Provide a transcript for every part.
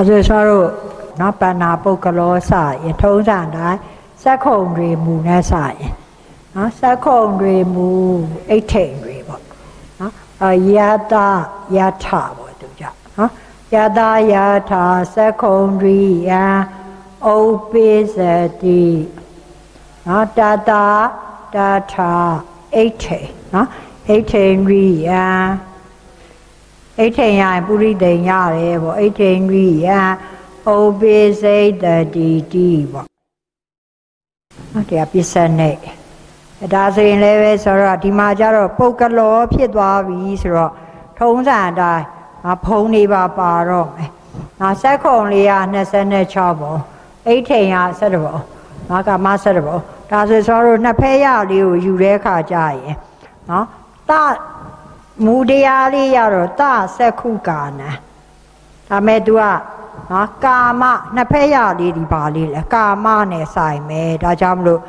အဲဆိုဆိုတော့နော်ပဏာပုတ်ကလောစရင်ထုံးစံတိုင်းစက်ခုံတွေမူနဲ့စရင်နော်စက်ခုံတွေမူအိတ်ထိန်တွေပေါ့နော်အယတာယထာပေါ့သူကြနော်ယတာယထာစက်ခုံတွေယံဥပိစတိနော်တတာတထာအိတ်ထိန်နော်အိတ်ထိန်ရိယံ အိတ်ထိန်ရရင်ပုရိသိန်ရတယ်ပေါ့အိတ်ထိန်ရိယံဩပိစိတ်တတိတိပေါ့နော်တရားပစ္စနေဒါဆိုရင်လည်းပဲဆိုတော့ဒီမှာကျတော့ပုတ်ကလောဖြစ်သွားပြီဆိုတော့ထုံးစံအတိုင်းဖုံးနေပါပါတော့မယ်။နောက်ဆက်ခုံလေးက26ပုံအိတ်ထိန်က17ပုံငါကမ17ပုံဒါဆိုဆိုတော့နှစ်ဖက်ရလေးကိုယူတဲ့အခါကျရင်နော်တ မူတရားလေးရတော့တဆက်ခုကာနံဒါမဲ့ तू ကနော်ကာမနှစ်ဖက်ရလေးဒီပါလေးလေကာမနဲ့ဆိုင်မယ်ဒါကြောင့်မလို့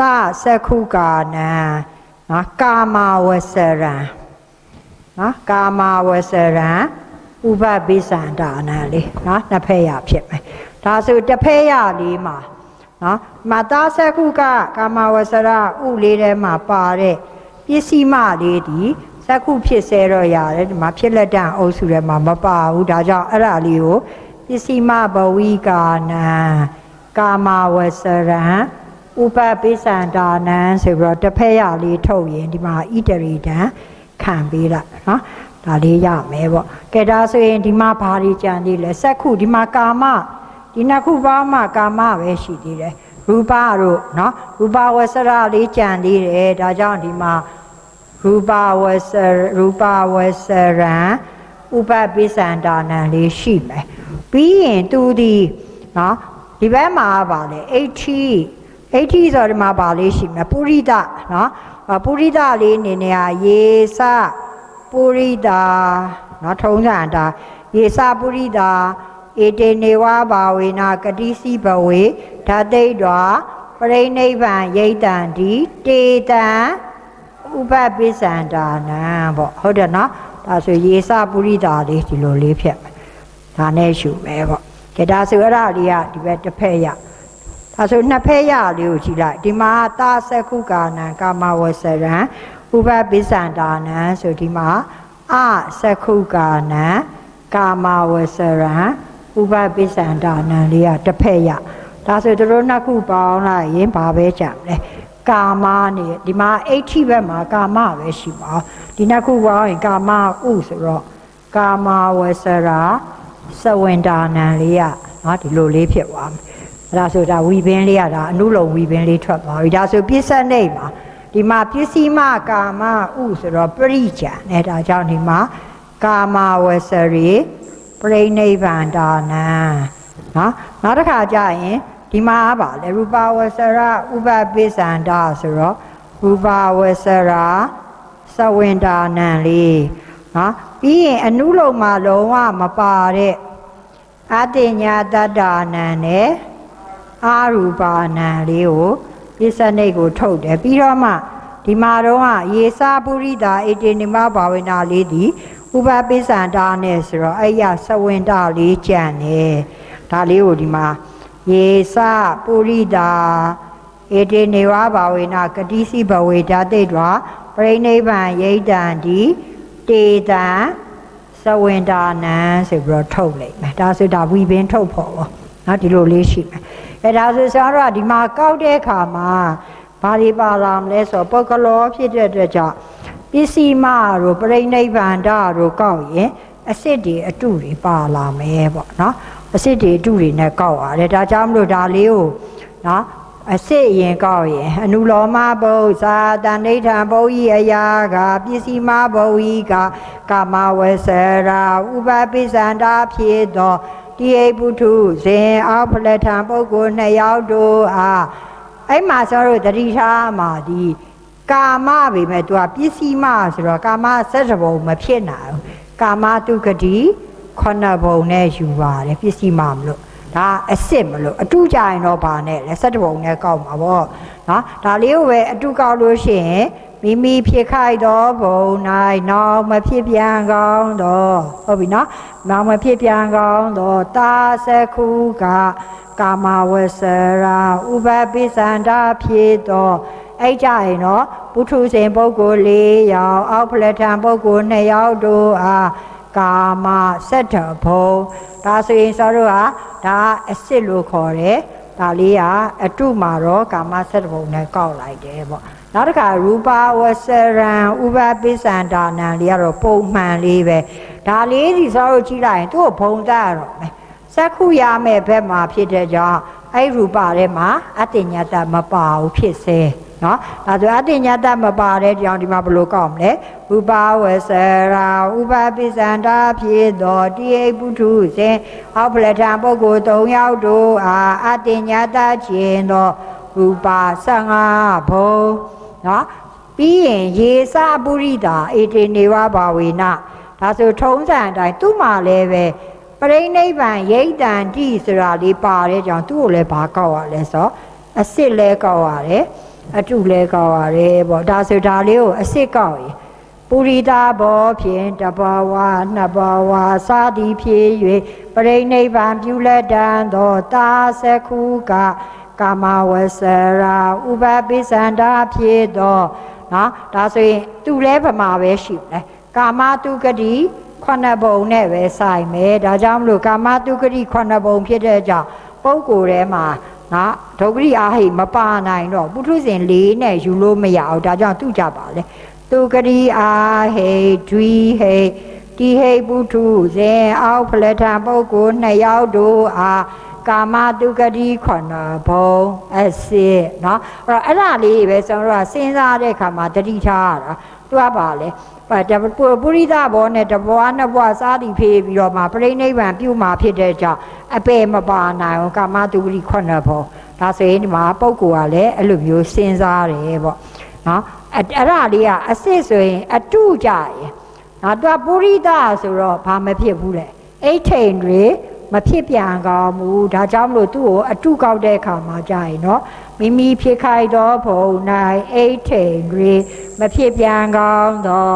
တဆက်ခုကာနံနော်ကာမဝဆရံနော်ကာမဝဆရံဥပပိသန္တာနံလေးနော်နှစ်ဖက်ရဖြစ်မယ်ဒါဆိုတစ်ဖက်ရလေးမှာနော်မတာဆက်ခုကကာမဝဆရဥလေးထဲမှာပါတဲ့ပစ္စည်းမလေးဒီ စက္ခုဖြစ်စေတော့ရတယ်ဒီမှာဖြစ်လက်တန်အုပ်စုထဲမှာမပါဘူးဒါကြောင့်အဲ့ဒါလေးကိုပစ္စည်းမဘဝိကာနံကာမဝဆရံဥပပိသန္တာနံဆိုပြီးတော့တစ်ဖက်ရလေးထုတ်ရင်ဒီမှာဣတရိတံခံပေးလိုက်နော်ဒါလေးရမယ်ပေါ့ကဲဒါဆိုရင်ဒီမှာဘာတွေကြံသေးလဲစက္ခုဒီမှာကာမဒီနှစ်ခုပေါင်းမှကာမပဲရှိသေးတယ်ရူပတို့နော်ရူပဝဆရလေးကြံသေးတယ်ဒါကြောင့်ဒီမှာ ရူပဝဆရူပဝဆရံဥပပိသန္တာနံလေးရှိမယ်ပြီးရင်သူဒီနော်ဒီဘက်မှာပါလေအဋ္ဌိအဋ္ဌိဆိုဒီမှာပါလေးရှိမယ်ပုရိဒနော်ပုရိဒလေးအနေနဲ့ရေစပုရိဒနော်ထုံးစံတာရေစပုရိဒဧတေနေဝဘာဝေနာကတိစီဘဝေဓာတိတ်တော်ပရိနိဗ္ဗာန်ယိတံဒီတေတံ ဥပပိသန္တာနံပေါ့ဟုတ်တယ်နော်ဒါဆိုရေစပုရိဒလေးဒီလိုလေးဖြစ်မယ်ဒါနဲ့ရှုမယ်ပေါ့ကဲဒါဆိုအဲ့ဒါလေးကဒီဘက်တစ်ဖက်ရဒါဆိုနှစ်ဖက်ရလေးကိုကြည့်လိုက်ဒီမှာသာသကုကာနံကာမဝဆရံဥပပိသန္တာနံဆိုဒီမှာအသကုကာနံကာမဝဆရံဥပပိသန္တာနံလေးကတစ်ဖက်ရဒါဆိုတို့နှစ်ခုပေါင်းလိုက်ရင်ဘာပဲကြံလဲ ကာမနေဒီမှာအဋ္ဌိဘက်မှာကာမပဲရှိပါဒီနှစ်ခုပေါင်းရင်ကာမဥဆိုတော့ကာမဝဆရာစဝန္တာနံလေးကနော်ဒီလိုလေးဖြစ်သွားမယ်အဲ့ဒါဆိုဒါဝီပင်းလေးကဒါအနုလုံဝီပင်းလေးထွက်သွားပြီဒါဆိုပြစ္ဆနိတ်မှာဒီမှာပစ္စည်းမကာမဥဆိုတော့ပရိကြံနဲ့ဒါကြောင့်ဒီမှာကာမဝဆရီပရိနိဗ္ဗာန်တာနံနော်နောက်တစ်ခါကျရင် ဒီမှာပါလေရူပဝဆရဥပပိသန္တာဆိုတော့ရူပဝဆရာစဝန္တာနံလေးနော်ပြီးရင်အနုလုံမှာလုံးဝမပါတဲ့အတိညာတတ္တာနံနဲ့အာရူပါနံလေးကိုပိစနိတ်ကိုထုတ်တယ်ပြီးတော့မှဒီမှာတော့ကရေစာပုရိတာအေတေနိမဘာဝနာလေးဒီဥပပိစန္တာနဲ့ဆိုတော့အဲ့ရစဝန္တာလေးကြံတယ်ဒါလေးကိုဒီမှာ ရေစပုရိတာဧတေနေဝဘာဝေနကတိစီဘဝေဓာတိတွာပရိနိဗ္ဗာန်ယိတံဒီတေတံစဝန္တာနံဆိုပြီးတော့ထုတ်လိုက်မယ်ဒါဆိုဒါဝီပင်ထုတ်ဖို့ပေါ့နော်ဒီလိုလေးရှိမယ်အဲဒါဆိုဆရာတို့ကဒီမှာကောက်တဲ့အခါမှာဘာတွေပါလာမလဲဆိုတော့ပုဂ္ဂလောဖြစ်တဲ့အတွက်ကြောင့်ပစ္စည်းမတို့ပြိဋိဘန္ဒတို့ကောက်ရင်အစ်စ်တွေအတုတွေပါလာမယ်ပေါ့နော် အစ်စ်တွေအတုတွေနဲ့ကောက်ရတယ်ဒါကြောင့်မလို့ဒါလေးကိုနော်အစစ်ရင်ကောက်ရင်အနုလောမဘုဇာတဏိဋ္ဌံဘုဤအယာကပစ္စည်းမဘုဤကကာမဝဆရာဥပပိသန္တာဖြစ်သောတိယပုထုဇင်အောက်ဖလက်ထံပုဂ္ဂိုလ်နှစ်ယောက်တို့အားအဲ့မှာဆိုတော့တတိထားမှာဒီကာမပဲမဲ့သူကပစ္စည်းမဆိုတော့ကာမဆက်တဘုံမဖြစ်နိုင်ဘူးကာမတုဂတိ ခုနှစ်ဘုံနဲ့ယူပါတယ်ပစ္စည်းမမလို့ဒါအစ်စ်မလို့အတုကြရင်တော့ဗာနဲ့လဲစက်တပုံနဲ့ကောက်မှာပေါ့နော်ဒါလေးကိုပဲအတုကောက်လို့ရှိရင်မိမိဖြစ်ခိုက်သောဘုံ၌နောက်မဖြစ်ပြန်ကောင်းတော့ဟုတ်ပြီနော်နောက်မဖြစ်ပြန်ကောင်းတော့တာသခုကကာမဝဆရာဥပပိသန္တာဖြစ်တော့အဲ့ကြရင်တော့ပုထုဇဉ်ပုဂ္ဂိုလ်၄ယောက်အောက်ဖလက်ထံပုဂ္ဂိုလ်၂ယောက်တို့အား ကာမစက်တဘုံဒါဆိုရင်ဆိုတော့ဟာဒါအစ်စ်လို့ခေါ်တယ်ဒါလေးကအတုမှာတော့ကာမစက်တဘုံနဲ့ကောက်လိုက်တယ်ပေါ့နောက်တစ်ခါရူပဝဆရံဥပပိစ္ဆန္ဒာနံလေးကတော့ပုံမှန်လေးပဲဒါလေးဒီဆိုတော့ကြည့်လိုက်ရင်သူ့ကိုဘုံတတ်ရတော့မယ်စက္ခုရမဲ့ဘက်မှာဖြစ်တဲ့ကြောင့်အဲ့ရူပထဲမှာအတ္တညတမပါဘူးဖြစ်စေနော်ဒါဆိုအတ္တညတမပါတဲ့ကြောင့်ဒီမှာဘယ်လိုကောက်မလဲရူပဝဆရာဥပပိစ္ဆန္ဒာဖြစ်တော်တိယပုထုဇဉ်အောက်ပလထံပုဂ္ဂိုလ်၃ယောက်တို့အားအတ္တညတခြင်းသောရူပ15ဘုံနော်ပြီးရင်ရေစပုရိတာအေတေနေဝဘာဝေနဒါဆိုထုံးစံအတိုင်းသူ့မှာလည်းပဲပရိနိဗ္ဗာန်ရိတ်တန်တိဆိုတာလေးပါတဲ့ကြောင့်သူ့ကိုလည်းဘာကောက်ရလဲဆိုအစ်စ်လဲကောက်ရတယ် အတုလဲကောက်ရတယ်ပေါ့ဒါဆိုဒါလေးကိုအစ်စ်ကောက်ရင်ပုရိတာဘောဖြင့်တဘာဝနှစ်ဘာဝစာသည်ဖြစ်၍ပရိနိဗ္ဗာန်ပြုလက်တန်သောတာသခုကကာမဝဆရာဥပပိစ္ဆန္ဒဖြစ်သောနော်ဒါဆိုရင်သူလဲဗမာပဲရှိတယ်ကာမတုဂတိခုနှစ်ဘုံနဲ့ပဲဆိုင်မယ်ဒါကြောင့်မလို့ကာမတုဂတိခုနှစ်ဘုံဖြစ်တဲ့ကြောင့်ပုံကိုယ်ထဲမှာ နော်ဒုက္ခရိအာဟိမပါနိုင်တော့ပုထုဇဉ်၄နဲ့ယူလို့မရအောင်ဒါကြောင့်သူကြပါလေသူဂရိအာဟိဒွီဟိတိဟိပုထုဇဉ်အောက်ဖလက်ထံပုဂ္ဂိုလ်နှစ်ယောက်တို့အားကာမတုဂတိခဏဘုံအစစ်เนาะအဲ့တော့အဲ့ဒါလေးပဲကျွန်တော်တို့ကစဉ်းစားတဲ့အခါမှာတတိထားရတာသူကပါလေ ပုရိသဘောနဲ့တဘွားနှစ်ဘွားစားသည်ဖေးပြီးတော့မှပြိဋိဘံပြုမှာဖြစ်တဲ့ကြောင့်အပေမပါနိုင်အောင်ကာမတုပရိခုနှစ်ဘောဒါဆိုရင်ဒီမှာပုဂ္ဂိုလ်ကလည်းအဲ့လိုမျိုးစဉ်းစားတယ်ပေါ့နော်အဲ့ဒါလေးကအစ်စ်ဆိုရင်အတုကြရင်နော်သူကပုရိသဆိုတော့ဘာမဖြစ်ဘူးလေအိဋ္ဌိန်တွေ မဖြစ်ပြန်ကောင်းဘူးဒါကြောင့်မလို့သူ့ကိုအတုကောက်တဲ့အခါမှာကြာရင်နော်မိမိဖြစ်ခိုက်သောဘုံ၌အိဋ္ဌိန်တွေမဖြစ်ပြန်ကောင်းသော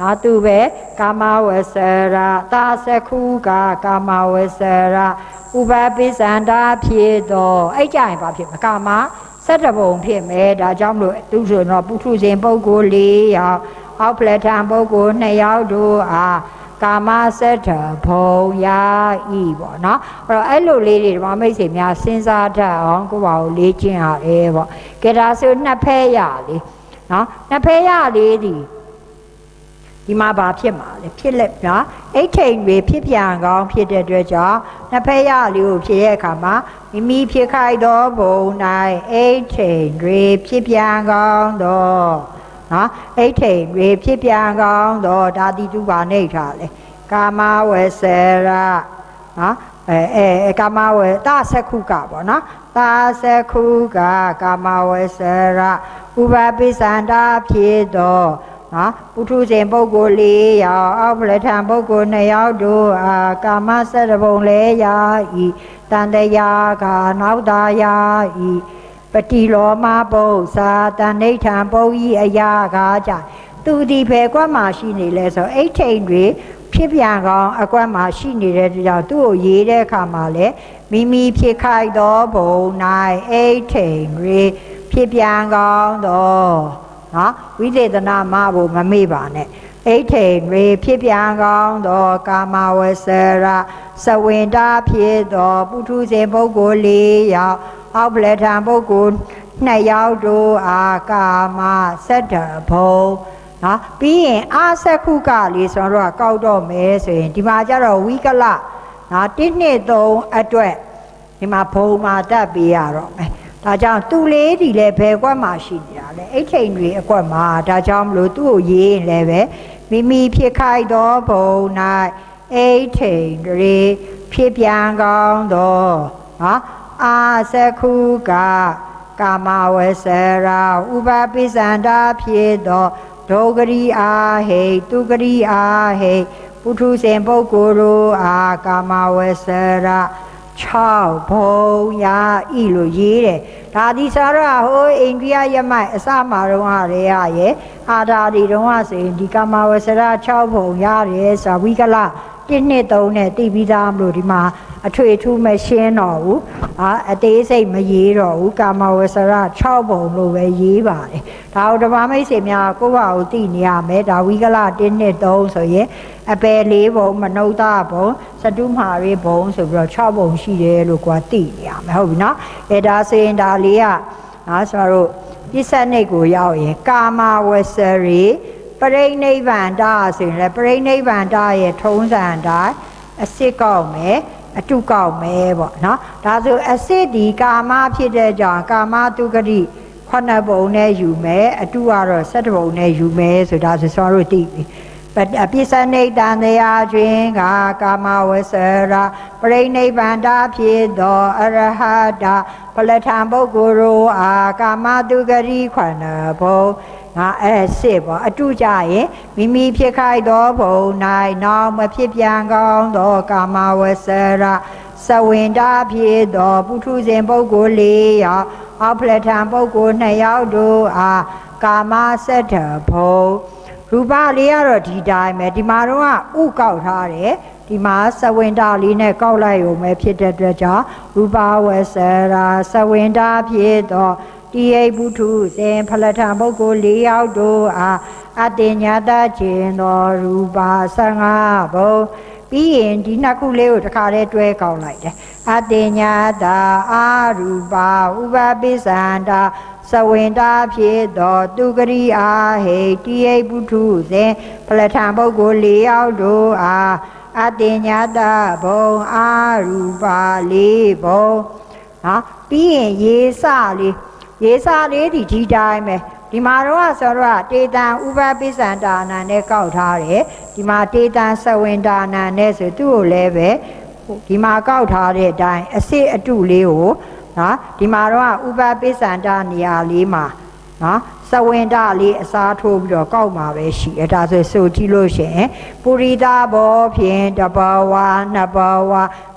နော်သူပဲကာမဝဆရာသာသခုကကာမဝဆရာဥပပိစ္ဆန္ဒဖြစ်သောအဲ့ကြရင်ဘာဖြစ်မကာမစက်တဘုံဖြစ်မယ်ဒါကြောင့်မလို့သူဆိုတော့ပုထုဇဉ်ပုဂ္ဂိုလ်၄ယောက်အောက်ပလက်ထံပုဂ္ဂိုလ်၂ယောက်တို့အား ကာမစက်တဘုံယာဤပေါ့နော်အဲ့တော့အဲ့လိုလေးတွေဓမ္မမိတ်ဆွေများစဉ်းစားတတ်အောင်ကိုယ့်ဘာကိုလေးကျင့်ရတယ်ပေါ့ကဲဒါဆိုနှစ်ဖက်ရလေးနော်နှစ်ဖက်ရလေးဒီဒီမှာဘာဖြစ်မှာလဲဖြစ်လက်နော်အိတ်ထိန်တွေဖြစ်ပြန်ကောင်းဖြစ်တဲ့အတွက်ကြောင့်နှစ်ဖက်ရလေးကိုဖြစ်ရဲ့အခါမှာမိမိဖြစ်ခိုက်သောဘုံ၌အိတ်ထိန်တွေဖြစ်ပြန်ကောင်းတော့ နော်အိတ်ထိန်တွေဖြစ်ပြန်ကောင်းတော့ဒါတိတုပါနေထားလေကာမဝေဆရာနော်အဲအဲကာမဝေတာသခုကပေါ့နော်တာသခုကကာမဝေဆရာဥပပိစ္ဆန္ဒဖြစ်တော့နော်ပုထုဇဉ်ပုဂ္ဂိုလ်၄ယောက်အောက်ပလထံပုဂ္ဂိုလ်၂ယောက်တို့အာကာမစရဘုံလဲယာဤတန်တရာကနောက်တာယာဤ ပတိလောမပု္ပ္ပာတန်ဋိဋ္ဌံပုဤအရာကားကြသူဒီဖယ်ကွက်မှာရှိနေလဲဆိုအိဋ္ဌိန်တွေဖြစ်ပြန်ကောင်းအကွက်မှာရှိနေတဲ့ကြောင့်သူ့ကိုရေးတဲ့အခါမှာလဲမိမိဖြစ်ခိုက်သောဘုံ၌အိဋ္ဌိန်တွေဖြစ်ပြန်ကောင်းသောနော်ဝိသေသနာမဖို့မမေ့ပါနဲ့အိဋ္ဌိန်တွေဖြစ်ပြန်ကောင်းသောကာမဝဆရာစဝင်တာဖြစ်သောပုထုဇဉ်ပုဂ္ဂိုလ်၄ယောက် အောက်ပလက်ထံပုဂ္ဂိုလ်နှစ်ယောက်တို့အာကာမစတ္တဘုံနော်ပြီးရင်အာသခုကလေးဆိုတော့ကောက်တော့မယ်ဆိုရင်ဒီမှာကျတော့ဝိကလနော်1နှစ်3အတွက်ဒီမှာဘုံမှာတက်ပေးရတော့မယ်ဒါကြောင့်သူလေးဒီလည်းဘယ်ကွက်မှာရှိနေတာလဲအိတ်ချိန်တွေအကွက်မှာဒါကြောင့်မလို့သူ့ကိုရေးရင်လည်းပဲမိမိဖြစ်ခိုက်သောဘုံ၌အိတ်ချိန်တွေဖြစ်ပြန်ကောင်းသောနော် အာသခုကကာမဝဆရာဥပပိစ္ဆန္ဒဖြစ်သောဒုဂရိအာဟိသူဂရိအာဟိပုထုဇဉ်ပုဂ္ဂိုလ်တို့အာကာမဝဆရာ6ဘုံရာဤလို့ရေးတယ်ဒါဒီစားရဟိုအိန္ဒိယယမိုက်အစမှာတော့ဟာရဲရရဲ့အာဓာဒီတော့ဟာဆိုရင်ဒီကမဝဆရ6ဘုံရတယ်ဇဝိကလ 1နှစ်3နဲ့တည်ပြီးသားမလို့ဒီမှာအထွေထူးမရှင်းတော့ဘူးအာအသေးစိတ်မရေးတော့ဘူးကာမဝဆရ6ဘုံလို့ပဲရေးပါတယ်ဒါတို့ဓမ္မမိတ်ဆွေများကိုယ့်ဘာကိုသိနေရမယ်ဒါဝိကလ1နှစ်3ဆိုရင်အပယ်၄ဘုံမနုဿဘုံစတုမာရိဘုံဆိုပြီးတော့6ဘုံရှိတယ်လို့ကွာသိနေရမယ်ဟုတ်ပြီနော်အဲဒါဆိုရင်ဒါလေးကနော်ဆိုတော့ပစ္စနိတ်ကိုရောက်ရင်ကာမဝဆရိ ပရိနိဗ္ဗာန်တာဆိုရင်လည်းပရိနိဗ္ဗာန်တာရဲ့ထုံးစံတိုင်းအစစ်ကောက်မယ်အတုကောက်မယ်ပေါ့နော်ဒါဆိုအစစ်ဒီကာမဖြစ်တဲ့ကြောင့်ကာမတုဂတိခုနှစ်ဘုံနဲ့ယူမယ်အတုကတော့၁၇ဘုံနဲ့ယူမယ်ဆိုတာဆိုကျွန်တော်တို့သိပြီပပိစနိတံတရားတွင်ကကာမဝဆရာပရိနိဗ္ဗာန်တာဖြစ်သောအရဟတာပလထံပုဂ္ဂိုလ်ရောအာကာမတုဂရိခွဏဘုံ ငါအဲ့စစ်ပေါ့အတုကြရင်မိမိဖြစ်ခိုက်သောဘုံ၌နောက်မဖြစ်ပြန်ကောင်းသောကာမဝဆရာစဝင်တာဖြစ်သောပုထုဇဉ်ပုဂ္ဂိုလ်လေးယောက်အပလထံပုဂ္ဂိုလ်နှစ်ယောက်တို့အားကာမစတ္ထဘုံရူပလေးကတော့ဒီတိုင်းပဲဒီမှာတော့ဥကောက်ထားတယ်ဒီမှာသဝင်တာလေးနဲ့ကောက်လိုက်ရုံပဲဖြစ်တဲ့အတွက်ကြောင့်ရူပဝဆရာသဝင်တာဖြစ်သော တိယဘုထုဇင်ဖလထံပုဂ္ဂိုလ်၄ယောက်တို့အားအတေညာတခြင်းသောရူပ15ဘုံပြီးရင်ဒီနှစ်ခုလေးကိုတစ်ခါတည်းတွဲကောက်လိုက်တယ်အတေညာတာအာရူပဥပပိသန္တာစဝင်တာဖြစ်သောသူဂရိအာဟိတိယဘုထုဇင်ဖလထံပုဂ္ဂိုလ်၄ယောက်တို့အားအတေညာတဘုံအာရူပလေးဘုံဟာပြီးရင်ရေစလေး ရေစာလေးဒီဒီတိုင်းပဲဒီမှာတော့ဆိုတော့တေတံဥပပိစ္ဆန္တာနာနဲ့ကောက်ထားတယ်ဒီမှာတေတံသဝင်တာနာနဲ့ဆိုသူ့ကိုလည်းပဲဒီမှာကောက်ထားတဲ့အတိုင်းအစစ်အတုလေးကိုနော်ဒီမှာတော့ဥပပိစ္ဆန္တာနေရာလေးမှာနော်စဝင်တာလေးအစားထိုးပြီးတော့ကောက်မှာပဲရှိအဲဒါဆိုဆိုကြည့်လို့ရှိရင်ပုရိသဘောဖြင့်တဘဝနှစ်ဘဝ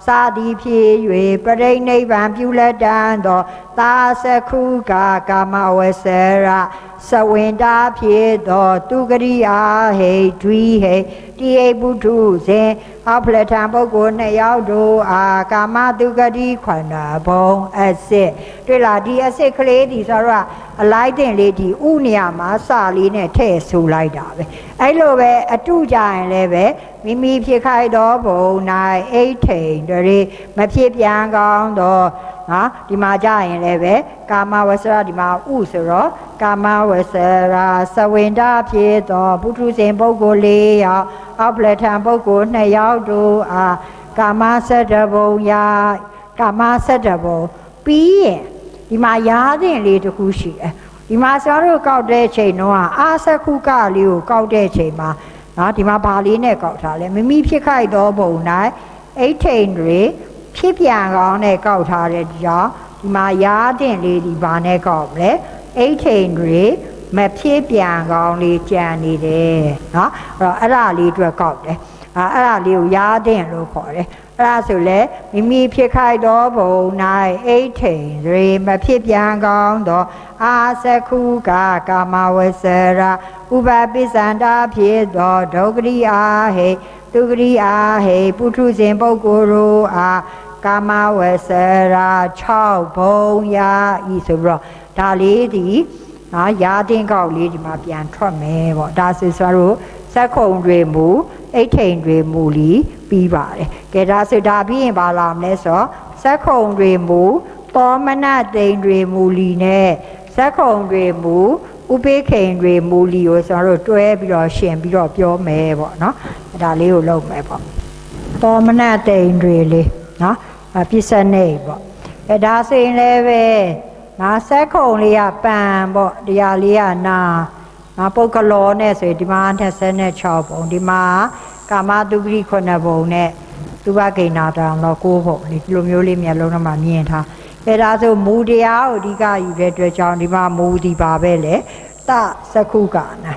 စာသည်ဖြစ်၍ပရိနိဗ္ဗာန်ပြုလက်တန်သော သာသခုကာကာမဝဆရာစဝင်တာဖြစ်သောသူဂရိအာဟိဒွိဟိတိယပုထုဇင်အဖလထံပုဂ္ဂိုလ်နှစ်ယောက်တို့အာကာမသူဂတိခန္ဓာဘုံအစစ်တွေ့လားဒီအစစ်ကလေးဒီဆိုတော့အလိုက်တင်လေးဒီဥနေရာမှာစလေးနဲ့ထည့်ဆိုလိုက်တာပဲအဲ့လိုပဲအတုကြရင်လည်းပဲမိမိဖြစ်ခိုက်သောဘုံ၌အိဋ္ဌိန်တွေမဖြစ်ပြန်ကောင်းသော နော်ဒီမှာကြရင်လည်းပဲကာမဝဆရာဒီမှာဥဆိုတော့ကာမဝဆရာသဝင်တာဖြစ်သောပုထုဇဉ်ပုဂ္ဂိုလ်၄ယောက်အောက်ပလထံပုဂ္ဂိုလ်၂ယောက်တို့အားကာမစတ္တဘုံယာကာမစတ္တဘုံပြီးရင်ဒီမှာရားတဲ့လေးတစ်ခုရှိတယ်ဒီမှာဆရာတို့ကောက်တဲ့ချိန်တော့အာသခုကလေးကိုကောက်တဲ့ချိန်မှာနော်ဒီမှာဘာလေးနဲ့ကောက်ထားလဲမိမိဖြစ်ခိုက်သောဘုံ၌အိဋ္ဌိန်တွေ ဖြစ်ပြန်ကောင်းနဲ့ကောက်ထားတဲ့ကြောင့်ဒီမှာရားတဲ့လေးဒီဘာနဲ့ကောက်မလဲအိဋ္ဌိန်တွေမဖြစ်ပြန်ကောင်းလေးကြံနေတယ်နော်အဲ့တော့အဲ့ဒါလေးအတွက်ကောက်တယ်အဲ့အဲ့ဒါလေးကိုရားတဲ့လို့ခေါ်တယ်အဲ့ဒါဆိုလေမိမိဖြစ်ခိုက်သောဘုံ၌အိဋ္ဌိန်ရေမဖြစ်ပြန်ကောင်းသောအာသခုကာကာမဝဆရာဥပပိစ္ဆန္တာဖြစ်သောဒုက္ခရိအာဟိသူဂရိအာဟိပုထုဇဉ်ပုဂ္ဂိုလ်တို့အား ကာမဝဆရာ6ဘုံယာဤဆိုပြီးတော့ဒါလေးဒီနော်ရာတင်းကောက်လေးဒီမှာပြန်ထွက်မယ်ပေါ့ဒါဆိုဆိုတော့စက်ခုံတွေမူအိဋ္ဌိန်တွေမူလီပြီးပါတယ်ကဲဒါဆိုဒါပြီးရင်ဘာလာမလဲဆိုစက်ခုံတွေမူတောမနတိန်တွေမူလီနဲ့စက်ခုံတွေမူဥပေခိန်တွေမူလီကိုကျွန်တော်တို့တွဲပြီးတော့ရှင်ပြီးတော့ပြောမယ်ပေါ့နော်ဒါလေးကိုလုပ်မယ်ပေါ့တောမနတိန်တွေလေးနော် ပြစ္ဆနေပေါ့အဲဒါဆိုရင်လည်းပဲငါဆက်ခုံလေးကပန်ပေါ့တရားလေးကနာငါပုတ်ကလောနဲ့ဆိုရင်ဒီမှာ26ပုံဒီမှာကာမတုပရိခုနှစ်ပုံနဲ့သူဘဂိဏတောင်တော့9ပုံဒီလိုမျိုးလေးမျက်လုံးထဲမှာမြင်ထားအဲဒါဆိုမူတရားကိုအဓိကယူတဲ့အတွက်ကြောင့်ဒီမှာမူဒီပါပဲလေတသကုကာနာ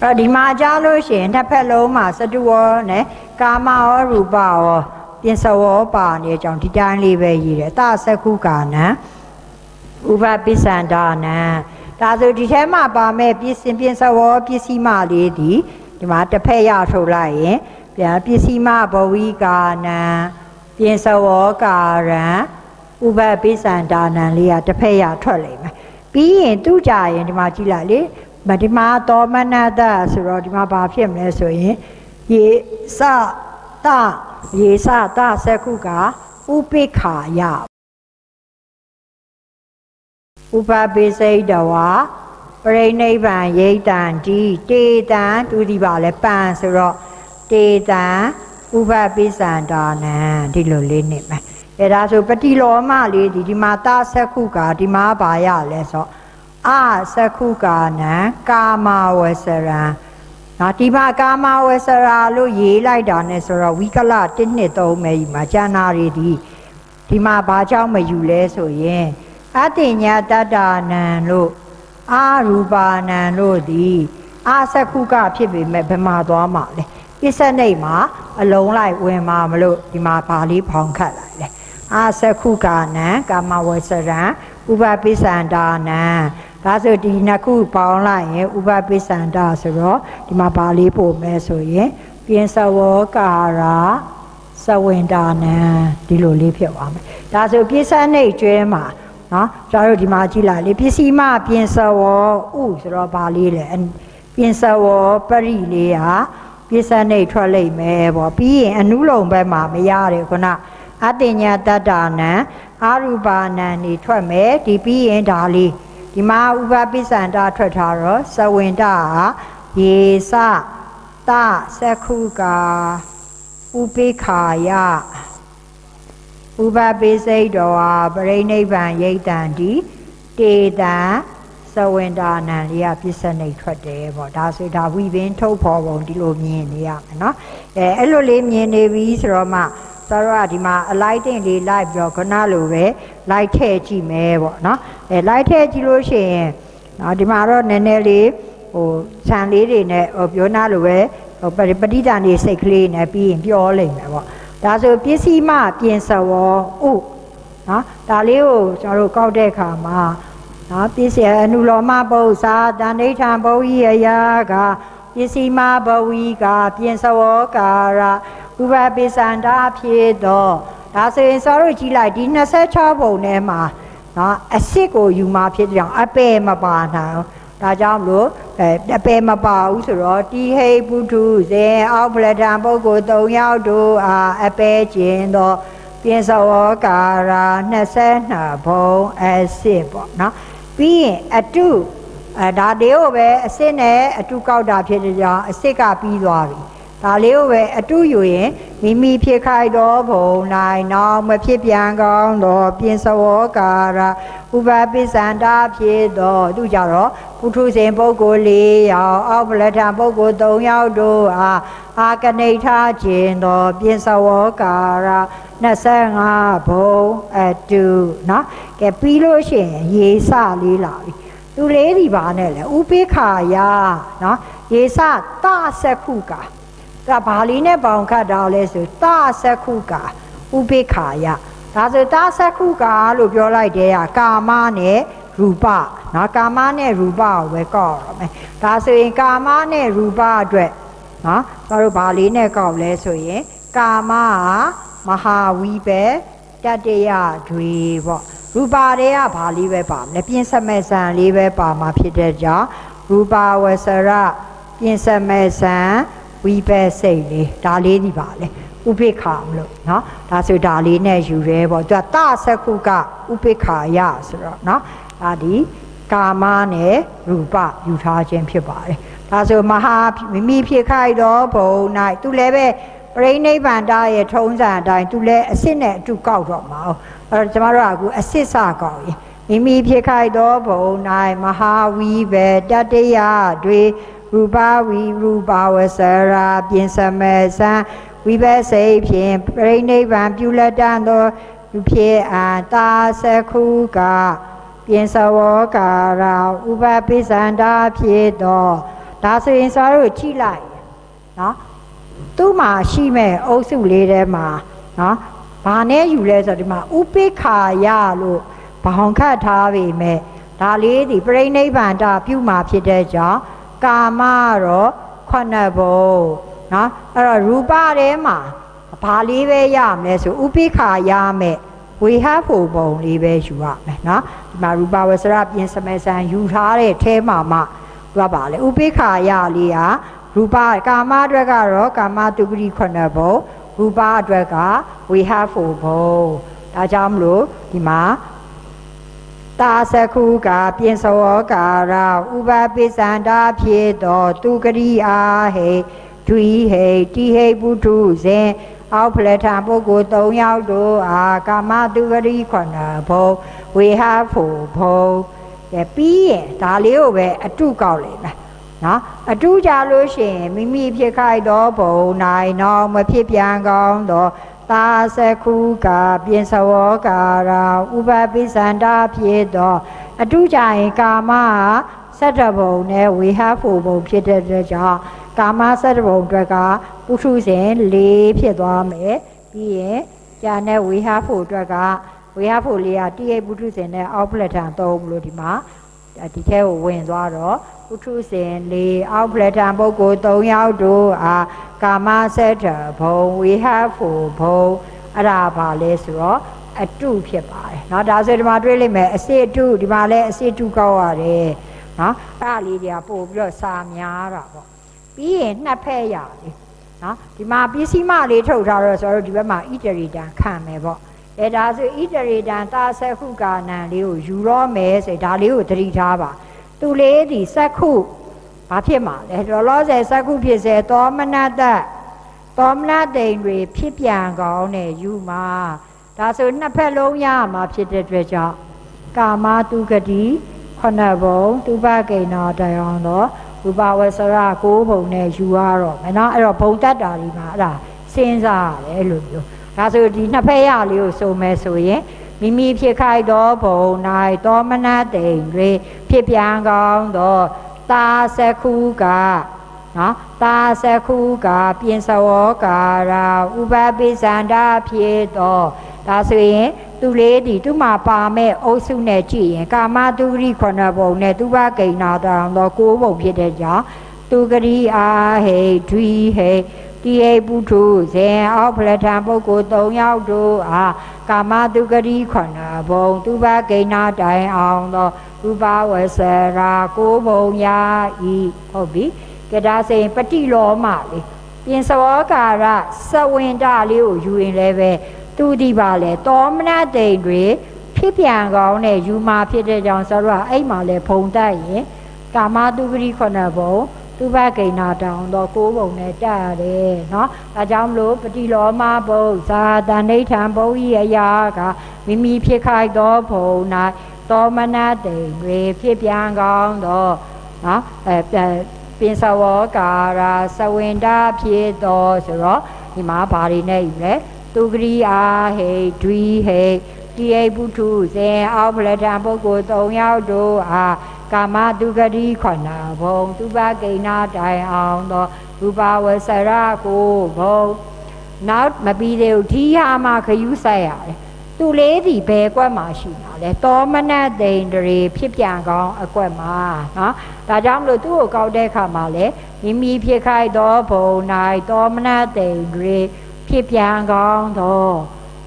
အဲ့ဒီမှာကြားလို့ရှိရင်တစ်ဖက်လုံးမှာစတုဝောနဲ့ကာမဝရူပရော ပြင်စဝောပါနေကြောင့်ဒီတိုင်းလေးပဲရည်တယ်တသက္ခုကာနံဥပပိစ္ဆန္ဒနံဒါဆိုဒီထဲမှာပါမဲ့ပြည့်စင်ပြင်စဝောပစ္စည်းမလေးဒီဒီမှာတစ်ဖက်ရထုတ်လိုက်ရင်ပြန်ပစ္စည်းမဘဝိကာနံပြင်စဝောကာရံဥပပိစ္ဆန္ဒနံလေးကတစ်ဖက်ရထွက်လိမ့်မယ်ပြီးရင်သူကြရင်ဒီမှာကြည့်လိုက်လေမဒီမှာသောမနတဆိုတော့ဒီမှာဘာဖြစ်မလဲဆိုရင်ရေစတ ရေစတသက္ခုကဥပိခာယဥပပိစိတ်တဝါပရိနိဗ္ဗာန်ရိတ်တံဒီတေတံသူဒီပါလဲပန်ဆိုတော့တေတံဥပပိစန္ဒာနံဒီလိုလေးနေမယ်အဲဒါဆိုပတိလောမလေးဒီဒီမှာတသက္ခုကဒီမှာဘာရလဲဆိုအသက္ခုကာနံကာမဝဆရံ နော်ဒီမှာကာမဝဆရာလို့ရေးလိုက်တာ ਨੇ ဆိုတော့ဝိကလ1နှစ်3မယ်ဒီမှာကျန်နာရီဒီဒီမှာဘာကြောင့်မယူလဲဆိုရင်အတ္တညာတတ္တာနံလို့အာရူပါနံလို့ဒီအာသကုကဖြစ်ပေမဲ့ဘယ်မှာသွားမှာလဲပစ္စနိတ်မှာအလုံးလိုက်ဝင်မှာမလို့ဒီမှာပါလေးဖောင်ခတ်လိုက်လေအာသကုကနံကာမဝဆရံဥပပိစ္ဆန္ဒာနံ ဒါဆိုဒီနှစ်ခုပေါင်းလိုက်ရင်ဥပပိစ္ဆန္ဒဆိုတော့ဒီမှာပါလေးပို့မယ်ဆိုရင်ပြင်စဝောကာရာစဝင်တာနံဒီလိုလေးဖြစ်သွားမယ်ဒါဆိုပြစ္ဆနိတ်ကျွဲမှာနော်ကျွန်တော်တို့ဒီမှာကြည့်လိုက်လေပစ္စည်းမပြင်စဝောဥဆိုတော့ဘာလေးလဲပြင်စဝောပရိလေးဟာပစ္စနိတ်ထွက်လိမ့်မယ်ပေါ့ပြီးရင်အနုလုံဘက်မှာမရတယ်ခုနအတညာတတ္တာနံအာရူပါနံနေထွက်မယ်ဒီပြီးရင်ဒါလေး ဒီမှာဥပပိစန္ဒထွက်ထားတော့သဝင်တဟာယေစတသခုကာဥပိခာယဥပပိစိတ်တော်ဟာပရိနိဗ္ဗာန်ရိတ်တံဒီတေတံသဝင်တာနံလေးကပစ္စနိတ်ထွက်တယ်ပေါ့ဒါဆိုဒါဝိပင်ထုတ်ဖော်ပုံဒီလိုမြင်နေရမယ်နော်အဲအဲ့လိုလေးမြင်နေပြီဆိုတော့မှ ဆိုတော့ဒီမှာအလိုက်တင်လေးလိုက်ပြီးတော့ခဏလိုပဲလိုက်ထည့်ကြည့်မယ်ပေါ့နော်အဲလိုက်ထည့်ကြည့်လို့ရှိရင်နော်ဒီမှာတော့နည်းနည်းလေးဟိုခြံလေးတွေနဲ့ဟိုပြောနာလိုပဲဟိုပဋိဒါနေစိတ်ကလေးနဲ့ပြီးရင်ပြောလိမ့်မယ်ပေါ့ဒါဆိုပစ္စည်းမပြင်စဝောဥနော်ဒါလေးကိုကျွန်တော်တို့ကောက်တဲ့အခါမှာနော်ပစ္စည်းအနုလောမပု္ပ္ပာတဏိဋ္ဌံဘဝိယယာကပစ္စည်းမဘဝီကပြင်စဝောကာရ ဥပပိစန္ဒာဖြစ်တော့ဒါဆိုရင်စောတို့ကြည့်လိုက်ဒီ26ပုံထဲမှာနော်အစ်စ်ကိုယူมาဖြစ်ကြောင်အပေမပါနိုင်ဒါကြောင့်မလို့အဲအပေမပါဘူးဆိုတော့တိဟိပုထုဇေအောက်ပလထံပုဂ္ဂိုလ်၃ယောက်တို့အားအပေခြင်းတော့ပြင်စဝကာရာ22ဘုံအစ်စ်ပေါ့နော်ပြီးရင်အတုအဲဒါလေးကိုပဲအစ်စ်နဲ့အတုကောက်တာဖြစ်ကြကြောင်အစ်စ်ကပြီးသွားပြီ ဒါလေးကိုပဲအတူယူရင်မိမိဖြစ်ခိုက်တော်ဘုံနိုင်နောက်မဖြစ်ပြန်ကောင်းသောပြင်စဝောကာရဥပပိစန္တာဖြစ်တော်သူကြတော့ပုထုဇဉ်ပုဂ္ဂိုလ်၄ယောက်အောက်ပလထံပုဂ္ဂိုလ်၃ယောက်တို့အားအာကနိဋ္ဌခြင်းသောပြင်စဝောကာရ25ဘုံအတူနော်ကဲပြီးလို့ရှိရင်ရေစလေးလာပြီသူလေးဒီပါနဲ့လေဥပိ္ခာယနော်ရေစတသက္ခုကာ ဒါဘာလေးနဲ့ပေါင်ခတ်တာလဲဆိုသသခုကာဥပိခာယဒါဆိုသသခုကာလို့ပြောလိုက်တဲ့ကကာမနဲ့ရူပနော်ကာမနဲ့ရူပကိုပဲကောက်ရမယ်ဒါဆိုရင်ကာမနဲ့ရူပအတွက်နော်တို့တို့ဘာလေးနဲ့ကောက်လဲဆိုရင်ကာမဟာမဟာဝီပဲတတ္တယတွေပေါ့ရူပါတွေကဘာလေးပဲပါမလဲပြင်စမဲ့ဆံလေးပဲပါမှာဖြစ်တဲ့ကြောင့်ရူပါဝဆရပြင်စမဲ့ဆံ ဝီပဲစိတ်လေးဒါလေးဒီပါလေဥပိ္ပခာမလို့เนาะဒါဆိုဒါလေးနဲ့ယူရဲပေါ့သူကတသကုကဥပိ္ပခာယဆိုတော့เนาะဒါဒီကာမနဲ့ရူပယူထားခြင်းဖြစ်ပါတယ်ဒါဆိုမဟာမိမိဖြစ်ခိုက်တော့ဘုံ၌သူလည်းပဲပရိနိဗ္ဗာန်တရဲ့ထုံးစံအတိုင်းသူလည်းအစစ်နဲ့အတူကောက်တော့မှာအဲ့တော့ကျမတို့ကအခုအစစ်စကောက်ရင်မိမိဖြစ်ခိုက်သောဘုံ၌မဟာဝီပဲတတ္တယတွေ ရူပဝီရူပဝဆရာပြင်စမေသံဝိဘစိတ်ဖြင့်ပြိဋိဘံပြုလက်တန်သောလူဖြစ်အာတာသခုကပြင်စဝောကာရာဥပပိစန္ဒာဖြစ်သောဒါဆိုရင်စားတို့ကြည့်လိုက်နော်သူ့မှာရှိမဲ့အုပ်စုလေးထဲမှာနော်ဘာနဲ့ယူလဲဆိုတော့ဒီမှာဥပိ္ခာယလို့ဘောင်ခတ်ထားပေမဲ့ဒါလေးဒီပြိဋိဘန္တာပြုမှာဖြစ်တဲ့ကြောင့် ကာမတော့ခုနှစ်ဘုံနော်အဲ့တော့ရူပထဲမှာဘာလေးပဲရမလဲဆိုဥပိ္ခာရမယ်ဝေဟဖို့ပုံလေးပဲယူရမယ်နော်ဒီမှာရူပဝဆရပြင်စမဲဆန်ယူထားတဲ့အဲမှာမှတွားပါလေဥပိ္ခာရလေးဟာရူပကာမအတွက်ကတော့ကာမတုဂရိခုနှစ်ဘုံရူပအတွက်ကဝေဟဖို့ဘုံဒါကြောင့်မလို့ဒီမှာ တာသခုကပြင်စောကာရဥပပိစန္တာဖြစ်သောသူဂရိအာဟေဒွိဟေတိဟေပုထုဇင်အောက်ဖလက်ထံပုဂ္ဂိုလ်၃ယောက်တို့အာကာမသူဂရိခုနဘုံဝေဟဖို့ဘုံကဲပြီးရင်ဒါလေးကိုပဲအတုကောက်လိမ့်မယ်နော်အတူကြလို့ရှိရင်မိမိဖြစ်ခိုက်သောဘုံနိုင်တော့မဖြစ်ပြန်ကောင်းသော သာသခုကပြင်စဝောကာရာဥပပိစန္ဒဖြစ်သောအတုကြရင်ကာမစတ္တဘုံနဲ့ဝေဟဖို့ဘုံဖြစ်တဲ့အတွက်ကြောင့်ကာမစတ္တဘုံအတွက်ကပုထုဇဉ်၄ဖြစ်သွားမယ်ပြီးရင်ဉာဏ်နဲ့ဝေဟဖို့အတွက်ကဝေဟဖို့လေးကတိယပုထုဇဉ်နဲ့အောက်ပလက်ထံသုံးလို့ဒီမှာဒီထဲကိုဝင်သွားတော့ ပုထုဇဉ်လေးအောက်ပလက်ထံပုဂ္ဂိုလ်၃ယောက်တို့အားကာမစတ္တဘုံဝေဟဖို့ဘုံအဲ့ဒါပါလဲဆိုတော့အတုဖြစ်ပါတယ်เนาะဒါဆိုဒီမှာတွေ့လိမ့်မယ်အစစ်အတုဒီမှာလဲအစစ်အတုကောက်ရတယ်เนาะအဲ့ဒါလေးတွေကပို့ပြီးတော့စာများတာပေါ့ပြီးရင်နှစ်ဖက်ရလေနော်ဒီမှာပစ္စည်းမလေးထုတ်ထားတော့ဆိုတော့ဒီဘက်မှာဣတရီတံခံမယ်ပေါ့အဲဒါဆိုဣတရီတံသာဆက်ခုကာနံလေးကိုယူရောမယ်ဆိုဒါလေးကိုသတိထားပါ သူလေးဒီစက်ခုဘာဖြစ်မှာလဲလောလောဆယ်စက်ခုဖြစ်စေသောမနတသောမနတိန်တွေဖြစ်ပြန်ကောင်းတဲ့ယူမှာဒါဆိုနှစ်ဖက်လုံးရမှာဖြစ်တဲ့အတွက်ကြောင့်ကာမတုဂတိခဏဘုံသူပကိဏတယံတော့ရူပဝဆရကိုးပုံနဲ့ယူရတော့မယ်နော်အဲ့တော့ဘုံတက်တာဒီမှာအဲ့ဒါစဉ်းစားရတယ်လို့မျိုးဒါဆိုဒီနှစ်ဖက်ရလေးကိုဆိုမယ်ဆိုရင် မိမိဖြစ်ခိုက်သောဘုံ၌သောမနတိန်တွေဖြစ်ပြန်ကောင်းသောတာစခုကနော်တာစခုကပြင်စဝောကာရာဥပပိစန္ဒဖြစ်သောဒါဆိုရင်သူလေးဒီသူမှာပါမဲ့အုပ်စုနဲ့ကြည့်ရင်ကာမတုဂရိခုနှစ်ပုံနဲ့သူဘဂိဏတောင်တော့ကိုးပုံဖြစ်တဲ့ကြောင့်သူဂရိအာဟေဒွိဟေ တိဟေပုထုဇင်အောက်ဖလထံပုဂ္ဂိုလ်၃ယောက်တို့အားကာမတုဂရိခုနှစ်ပုံသူဘဂိဏတိုင်အောင်တော့ရူပဝဆရာကိုးပုံယာဤဟုတ်ပြီကဒါစိန်ပတိလောမလေးပြင်စဝောကာရစဝင်တလေးကိုယူရင်လည်းပဲသူဒီပါလေတောမနတိန်တွေဖြစ်ပြန်ကောင်းတဲ့ယူမာဖြစ်တဲ့ကြောင့်ဆိုတော့အဲ့မှာလေဖုံတက်ရင်ကာမတုပရိခုနှစ်ဘုံ သူဘကိဏတောင်တော့ကိုးပုံနဲ့တရတယ်နော်ဒါကြောင့်မလို့ပတိလောမဘုဇာတဏိဋ္ဌံဘုံဤအရာကမိမိဖြစ်ခိုက်သောဘုံ၌သောမနတိန်တွေဖြစ်ပြန်ကောင်းတော့နော်အဲပင်စဝကာရာသဝန္တာဖြစ်တော်ဆိုတော့ဒီမှာဘာတွေနဲ့ယူလဲသူဂရိအာဟေဒွီဟေတိယပုထုဇေအောပလထံပုဂ္ဂိုလ်၃ယောက်တို့အား ကာမတုဂတိခဏဘုံသူပကိဏတိုင်အောင်သောရူပဝဆရကိုဘုံနောက်မပြီးသေးဘူးဒီဟာမှခယူးဆိုင်ရတယ်သူလေးဒီဘယ်ကွက်မှာရှိတာလဲတောမနတ်သိန်တွေဖြစ်ပြန်ကောင်းအကွက်မှာနော်ဒါကြောင့်မလို့သူ့ကိုကောက်တဲ့အခါမှာလဲမိမိဖြစ်ခိုက်သောဘုံ၌တောမနတ်သိန်တွေဖြစ်ပြန်ကောင်းတော့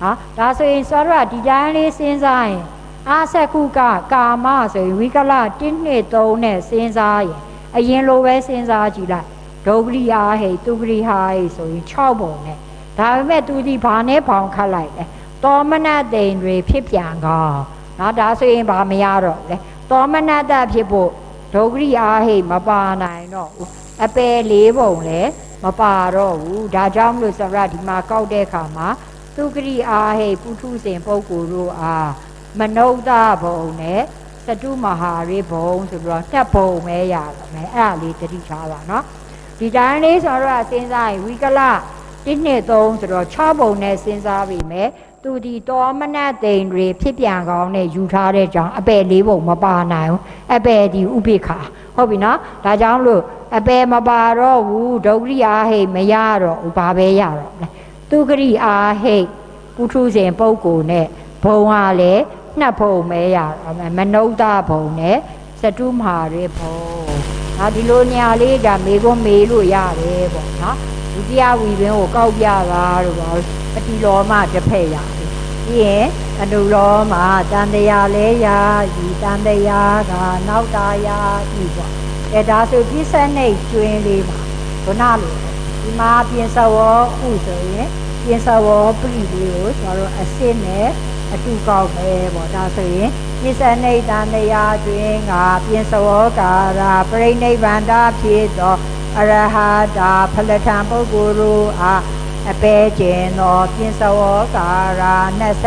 ဟာဒါဆိုရင်စောရဒီတိုင်းလေးစဉ်းစားရင် အာသကုကကာမဆိုရင်ဝိကလ1နှစ်3နဲ့စဉ်းစားရင်အရင်လိုပဲစဉ်းစားကြည့်လိုက်ဒုဂရိယာဟေသူဂရိဟာဟေဆိုရင်6ပုံနဲ့ဒါပေမဲ့သူဒီဘာနဲ့ဖောင်ခတ်လိုက်လဲတောမနတိန်တွေဖြစ်ပြန်ကောင်းနော်ဒါဆိုရင်ဘာမရတော့လဲတောမနတဖြစ်ဖို့ဒုဂရိယာဟေမပါနိုင်တော့ဘူးအပယ်လေးပုံလဲမပါတော့ဘူးဒါကြောင့်မလို့စရဒီမှာကောက်တဲ့အခါမှာသူဂရိအာဟိပုထုဇဉ်ပုဂ္ဂိုလ်တို့အား မနုဿဘုံနဲ့သတုမဟာရိဘုံဆိုပြီးတော့တက်ဘုံပဲရတော့မယ်အဲ့ဒါလေးတတိထားပါနော်ဒီတိုင်းလေးဆိုတော့စဉ်းစားရင်ဝိကလ1နှစ်3ဆိုတော့6ဘုံနဲ့စဉ်းစားပြီမယ်သူဒီတောမနတ်သိန်တွေဖြစ်ပြန်ကောင်းနဲ့ယူထားတဲ့ကြောင့်အပယ်လေးပုံမပါနိုင်ဘူးအပယ်ဒီဥပိ္ပခာဟုတ်ပြီနော်ဒါကြောင့်လို့အပယ်မပါတော့ဘူးဒုက္ခရိယာဟိမရတော့ဘူးဘာပဲရတော့လဲသူသူဂရိအာဟိတ်ပုထုဇဉ်ပုဂ္ဂိုလ်နဲ့ဘုံကလည်း နှစ်ဘုံပဲရမနုဿဘုံနဲ့စတုမဟာရေဘုံဒါဒီလိုညာလေးဒါမေကွန်မေလို့ရတယ်ပေါ့နော်ဒုတိယဝီပင်ကိုကောက်ပြတာလို့ပါပတိလောမတစ်ဖက်ရတယ်ပြီးရင်အနုလောမတန်တရားလဲရာဒီတန်တရားကနောက်တာရာဤပေါ့အဲဒါဆိုပြစ္ဆနိတ်ကျွင်းလေးပါခုနလိုဒီမှာပြင်စဝောဥဆိုရင်ပြင်စဝောပရိလေးကိုကျွန်တော်တို့အစစ်နဲ့ အတူကောက်ပဲပေါ့ဒါဆိုရင်ပြစ္ဆနိတ်တန်တရားကျွင်းကပြင်စဝောကာရာပြိဋိဘန္တာဖြစ်သောအရဟတာဖလထံပုဂ္ဂိုလ်တို့အားအပေကျင်သောပြင်စဝောကာရာ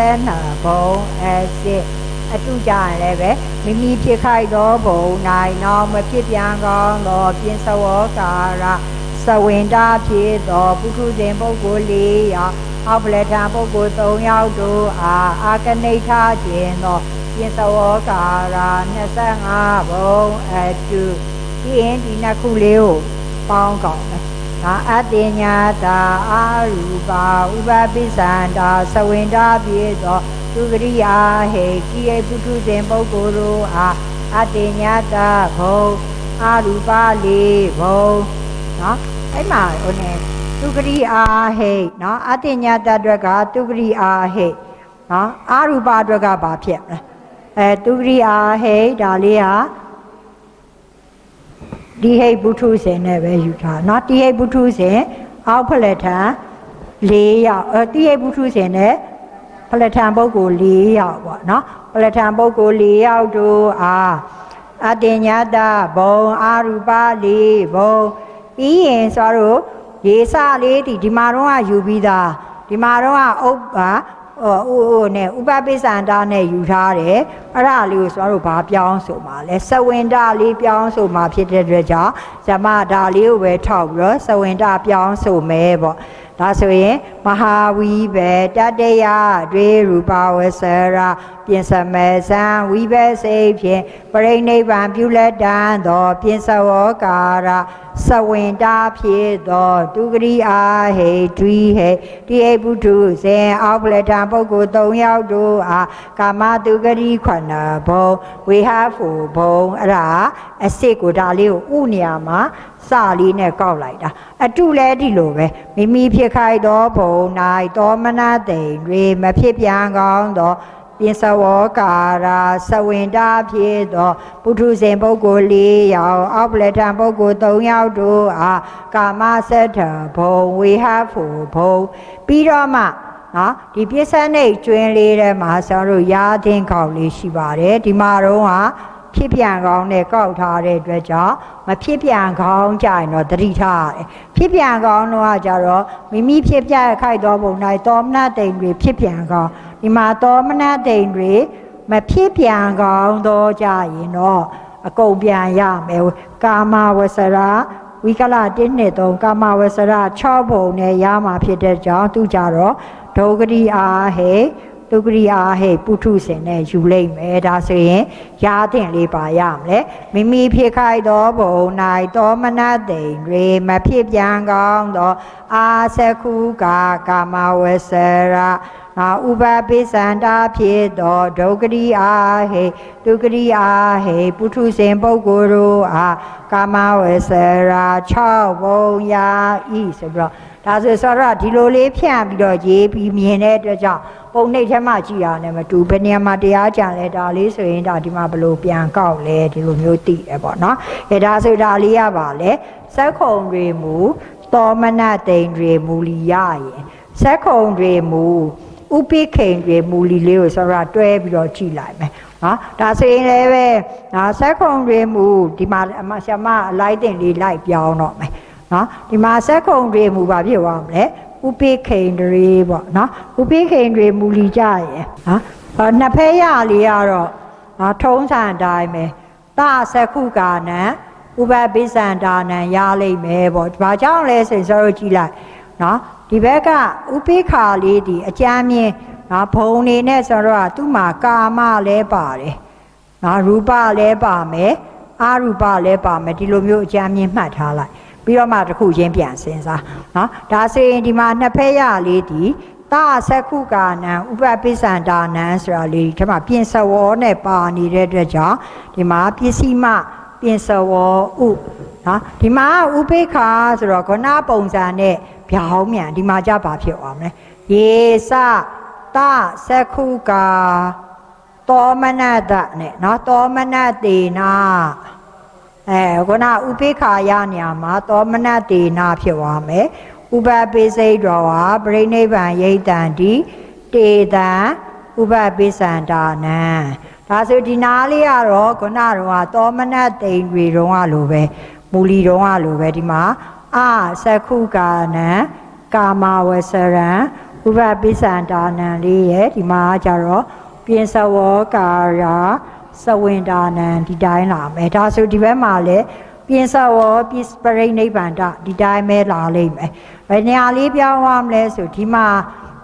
22ဘုံအစစ်အတူကြရင်လည်းပဲမိမိဖြစ်ခိုက်သောဘုံ၌နောက်မဖြစ်ပြန်ကောင်းသောပြင်စဝောကာရာစဝင်တာဖြစ်သောပုထုဇဉ်ပုဂ္ဂိုလ်၄ယောက် အောက်ပလက်ထံပုဂ္ဂိုလ်၃ယောက်တို့အားအာကနိဋ္ဌခြင်းသောပြင်စဝောကာရာ25ဘုံအတူဒီရင်ဒီနှစ်ခုလေးကိုပေါင်းကောင်းတယ်ဒါအတေညာတာအာရူပါဥပပိသန္တာသဝင်တာပြေသောသူကရိယာဟေတိယပုထုဇဉ်ပုဂ္ဂိုလ်တို့အားအတေညာတာဘုံအာရူပါလေးဘုံနော်အဲ့မှာဟိုနေ သူဂရိအာဟိတ်နော်အတိညာတအတွက်ကသူဂရိအာဟိတ်နော်အာရူပအတွက်ကဘာဖြစ်လဲအဲသူဂရိအာဟိတ်ဒါလေးဟာဒီဟိတ်ပုထုဇဉ်နဲ့ပဲယူထားနော်ဒီဟိတ်ပုထုဇဉ်အောက်ဖလက်ထံ၄ရောက်အဲဒီဟိတ်ပုထုဇဉ်နဲ့ဖလက်ထံပုဂ္ဂိုလ်၄ရောက်ပေါ့နော်ဖလက်ထံပုဂ္ဂိုလ်၄ရောက်တို့အာအတ္တညတဘုံအာရူပ၄ဘုံပြီးရင်ဆိုတော့ ရေစလေးဒီဒီမှာတော့ယူပြီးသားဒီမှာတော့ဥပ္ပါဟိုဟိုနဲ့ဥပပိစ္ဆန္ဒနဲ့ယူထားတယ်အဲ့ဒါလေးကိုကျွန်တော်တို့ဘာပြောင်းဆိုမှာလဲစဝင်တလေးပြောင်းဆိုမှာဖြစ်တဲ့အတွက်ကြောင့်ဇမဒါလေးကိုပဲထောက်ပြီးတော့စဝင်တပြောင်းဆိုမဲပေါ့ဒါဆိုရင် မဟာဝီဘေတတယတွေရူပဝဆရာပြင်စမေဇံဝိဘေစိဖြင့်ပရိနိဗ္ဗာန်ပြုလက်တန်သောပြင်စဝောကာရစဝင်တာဖြစ်သောသူဂရိအာဟေဒွိဟေတိဟိပုထုဇင်အောက်ပလက်တံပုဂ္ဂိုလ်၃ယောက်တို့အားကာမသူဂရိခွဏဘုံဝေဟဖို့ဘုံအဲ့ဒါအစစ်ကိုဒါလေးကိုဥနေရာမှာစလေးနဲ့ကောက်လိုက်တာအတုလဲဒီလိုပဲမိမိဖြစ်ခိုက်သောဘုံ၌သောမနတိန်တွေမဖြစ်ပြန်ကောင်းသောပြင်စဝောကာရာစဝင်တာဖြစ်သောပုထုဇဉ်ပုဂ္ဂိုလ်၄ယောက်အောက်ပလက်ထံပုဂ္ဂိုလ်၃ယောက်တို့အားကာမစတ္ထဘုံဝေဟဖို့ဘုံပြီးတော့မှနော်ဒီပြစ္ဆနိတ်ကျွင်းလေးထဲမှာဆောတို့ရာသင်းခေါက်လေးရှိပါတယ်ဒီမှာတော့ဟာ ဖြစ်ပြန်ကောင်းနဲ့ကောက်ထားတဲ့အတွက်ကြောင့်မဖြစ်ပြန်ကောင်းကြရင်တော့တတိထားရတယ်ဖြစ်ပြန်ကောင်းတော့ကြတော့မိမိဖြစ်ပြခိုက်တော်ပုံ၌တောမနတိန်တွေဖြစ်ပြန်ကောင်းဒီမှာတောမနတိန်တွေမဖြစ်ပြန်ကောင်းတော့ကြရင်တော့အကုန်ပြန်ရမယ်ကာမဝဆရာဝိကလ1နဲ့3ကာမဝဆရာ6ဘုံနဲ့ရမှာဖြစ်တဲ့ကြောင့်သူကြတော့ဒုဂတိအားဟေ သူကရိယာဟဲ့ပုထုစင်နဲ့ယူလိုက်မယ်ဒါဆိုရင်ရာတင်လေးပါရမလဲမိမိဖြစ်ခိုက်သောဘုံ၌တောမနတိန်တွေမဖြစ်ပြန်ကောင်းသောအာသခုကာကာမဝဆရာနာဥပပိသန္တာဖြစ်သောဒုက္ခရိအာဟေဒုက္ခရိအာဟေပုထုဇဉ်ပုဂ္ဂိုလ်တို့အားကာမဝဆရာ6ဘုံယာဤဆိုပြီးတော့ ဒါဆိုဆိုတော့ဒီလိုလေးဖြန့်ပြီးတော့ရေးပြီးမြင်တဲ့အတွက်ကြောင့်ပုံနှိပ်ထဲမှာကြည်ရနဲ့မတူဘယ်နေရာမှာတရားကြံလဲဒါလေးဆိုရင်ဒါဒီမှာဘလို့ပြန်ကောက်လဲဒီလိုမျိုးသိတယ်ပေါ့နော်အဲဒါဆိုဒါလေးရပါလေစက်ခုံတွေမူသောမနတိန်တွေမူလီရရင်စက်ခုံတွေမူဥပိခိန်တွေမူလီလေးကိုဆိုတော့တွဲပြီးတော့ကြည်လိုက်မယ်နော်ဒါဆိုရင်လည်းပဲဒါစက်ခုံတွေမူဒီမှာအမဆရာမအလိုက်တင်လေးလိုက်ပြောင်းတော့မယ် နော်ဒီမှာစက်ခုံတွေမူဘာဖြစ်သွားမလဲဥပိခိန်တွေပေါ့နော်ဥပိခိန်တွေမူလီကြရဲ့နော်နှစ်ဖက်ရလေးကတော့နော်ထုံးစံတိုင်းပဲသစကုကာနံဥပပိစန္ဒာနံရလိမ့်မယ်ပေါ့ဘာကြောင့်လဲဆိုရင်ဆိုတော့ကြည့်လိုက်နော်ဒီဘက်ကဥပိခာလေးဒီအကြမ်းမြင်နော်ဘုံနေနဲ့ဆိုတော့သူ့မှာကာမလည်းပါတယ်နော်ရူပလည်းပါမယ်အာရူပလည်းပါမယ်ဒီလိုမျိုးအကြမ်းမြင်မှတ်ထားလိုက် ပြီးတော့မှတစ်ခုချင်းပြန်စဉ်းစားနော်ဒါဆိုရင်ဒီမှာနှစ်ဖက်ရလေးဒီတာသက္ခုကာနံဥပပိစ္ဆန္ဒာနံဆိုတာလေးဒီမှာပြင်စဝောနဲ့ပါနေတဲ့အတွက်ကြောင့်ဒီမှာပစ္စည်းမပြင်စဝောဥနော်ဒီမှာဥပိ္ခာဆိုတော့ခဏပုံစံနဲ့ဗျာဟောင်းမြန်ဒီမှာကြပါဖြစ်သွားမလဲယေစတသက္ခုကာတောမနတနဲ့နော်တောမနတေနာ အဲခုနဥပိ္ခာရနေရာမှာတောမနတေနာဖြစ်သွားမယ်ဥပပိစိတ်တော်ဟာပြိဋိဘံယိတံတိတေတံဥပပိစန္ဒာနံဒါဆိုဒီနာလေးကတော့ခုနကတော့တောမနတိန်တွေတုံးကလိုပဲမူလီတုံးကလိုပဲဒီမှာအာသခုကာနံကာမဝဆရံဥပပိစန္ဒာနံလေးရဲ့ဒီမှာကျတော့ပြင်စဝောကာရာ စဝင်ဒါနံဒီတိုင်းလာမယ်ဒါဆိုဒီဘက်မှာလည်းပြင်စဝောပိပရိနိဗ္ဗာန်တဒီတိုင်းပဲလာလိမ့်မယ်ဘယ်နေရာလေးပြောင်းသွားမလဲဆိုဒီမှာ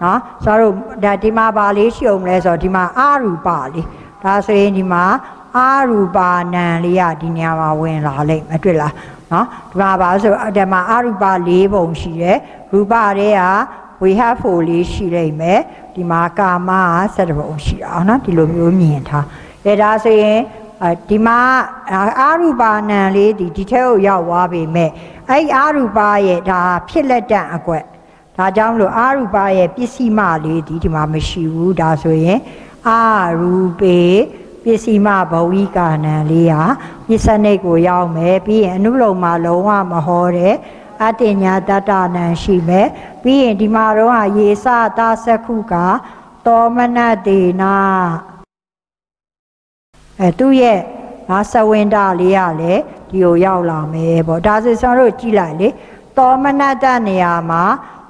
နော်ဆိုတော့ဒါဒီမှာပါလေးရှိအောင်လဲဆိုတော့ဒီမှာအာရူပလေးဒါဆိုရင်ဒီမှာအာရူပါနံလေးကဒီနေရာမှာဝင်လာလိမ့်မယ်တွေ့လားနော်ဒီမှာပါဆိုဒီမှာအာရူပ၄ပုံရှိတယ်ရူပတွေကဝေဟဖို့လေးရှိလိမ့်မယ်ဒီမှာကာမက7ပုံရှိတာနော်ဒီလိုမျိုးမြင်ထား အဲဒါဆိုရင်ဒီမှာအာရူပါနံလေးဒီဒီထဲကိုရောက်သွားပြီမဲ့အဲ့အာရူပါရဲ့ဒါဖြစ်လက်တန့်အကွက်ဒါကြောင့်မလို့အာရူပရဲ့ပစ္စည်းမလေးဒီဒီမှာမရှိဘူးဒါဆိုရင်အာရူပေပစ္စည်းမဘဝိကာနံလေးဟာပစ္စနိတ်ကိုရောက်မယ်ပြီးရင်အနုလုံမှာလုံးဝမဟောတဲ့အတ္တညာတတနံရှိမယ်ပြီးရင်ဒီမှာတော့ရေစသာသခုကတောမနတေနာ အဲသူ့ရဲ့ငါစဝင်းတာလေးရလေဒီကိုရောက်လာမယ်ပေါ့ဒါဆိုကျွန်တော်တို့ကြည့်လိုက်လေတောမနတနေရာမှာ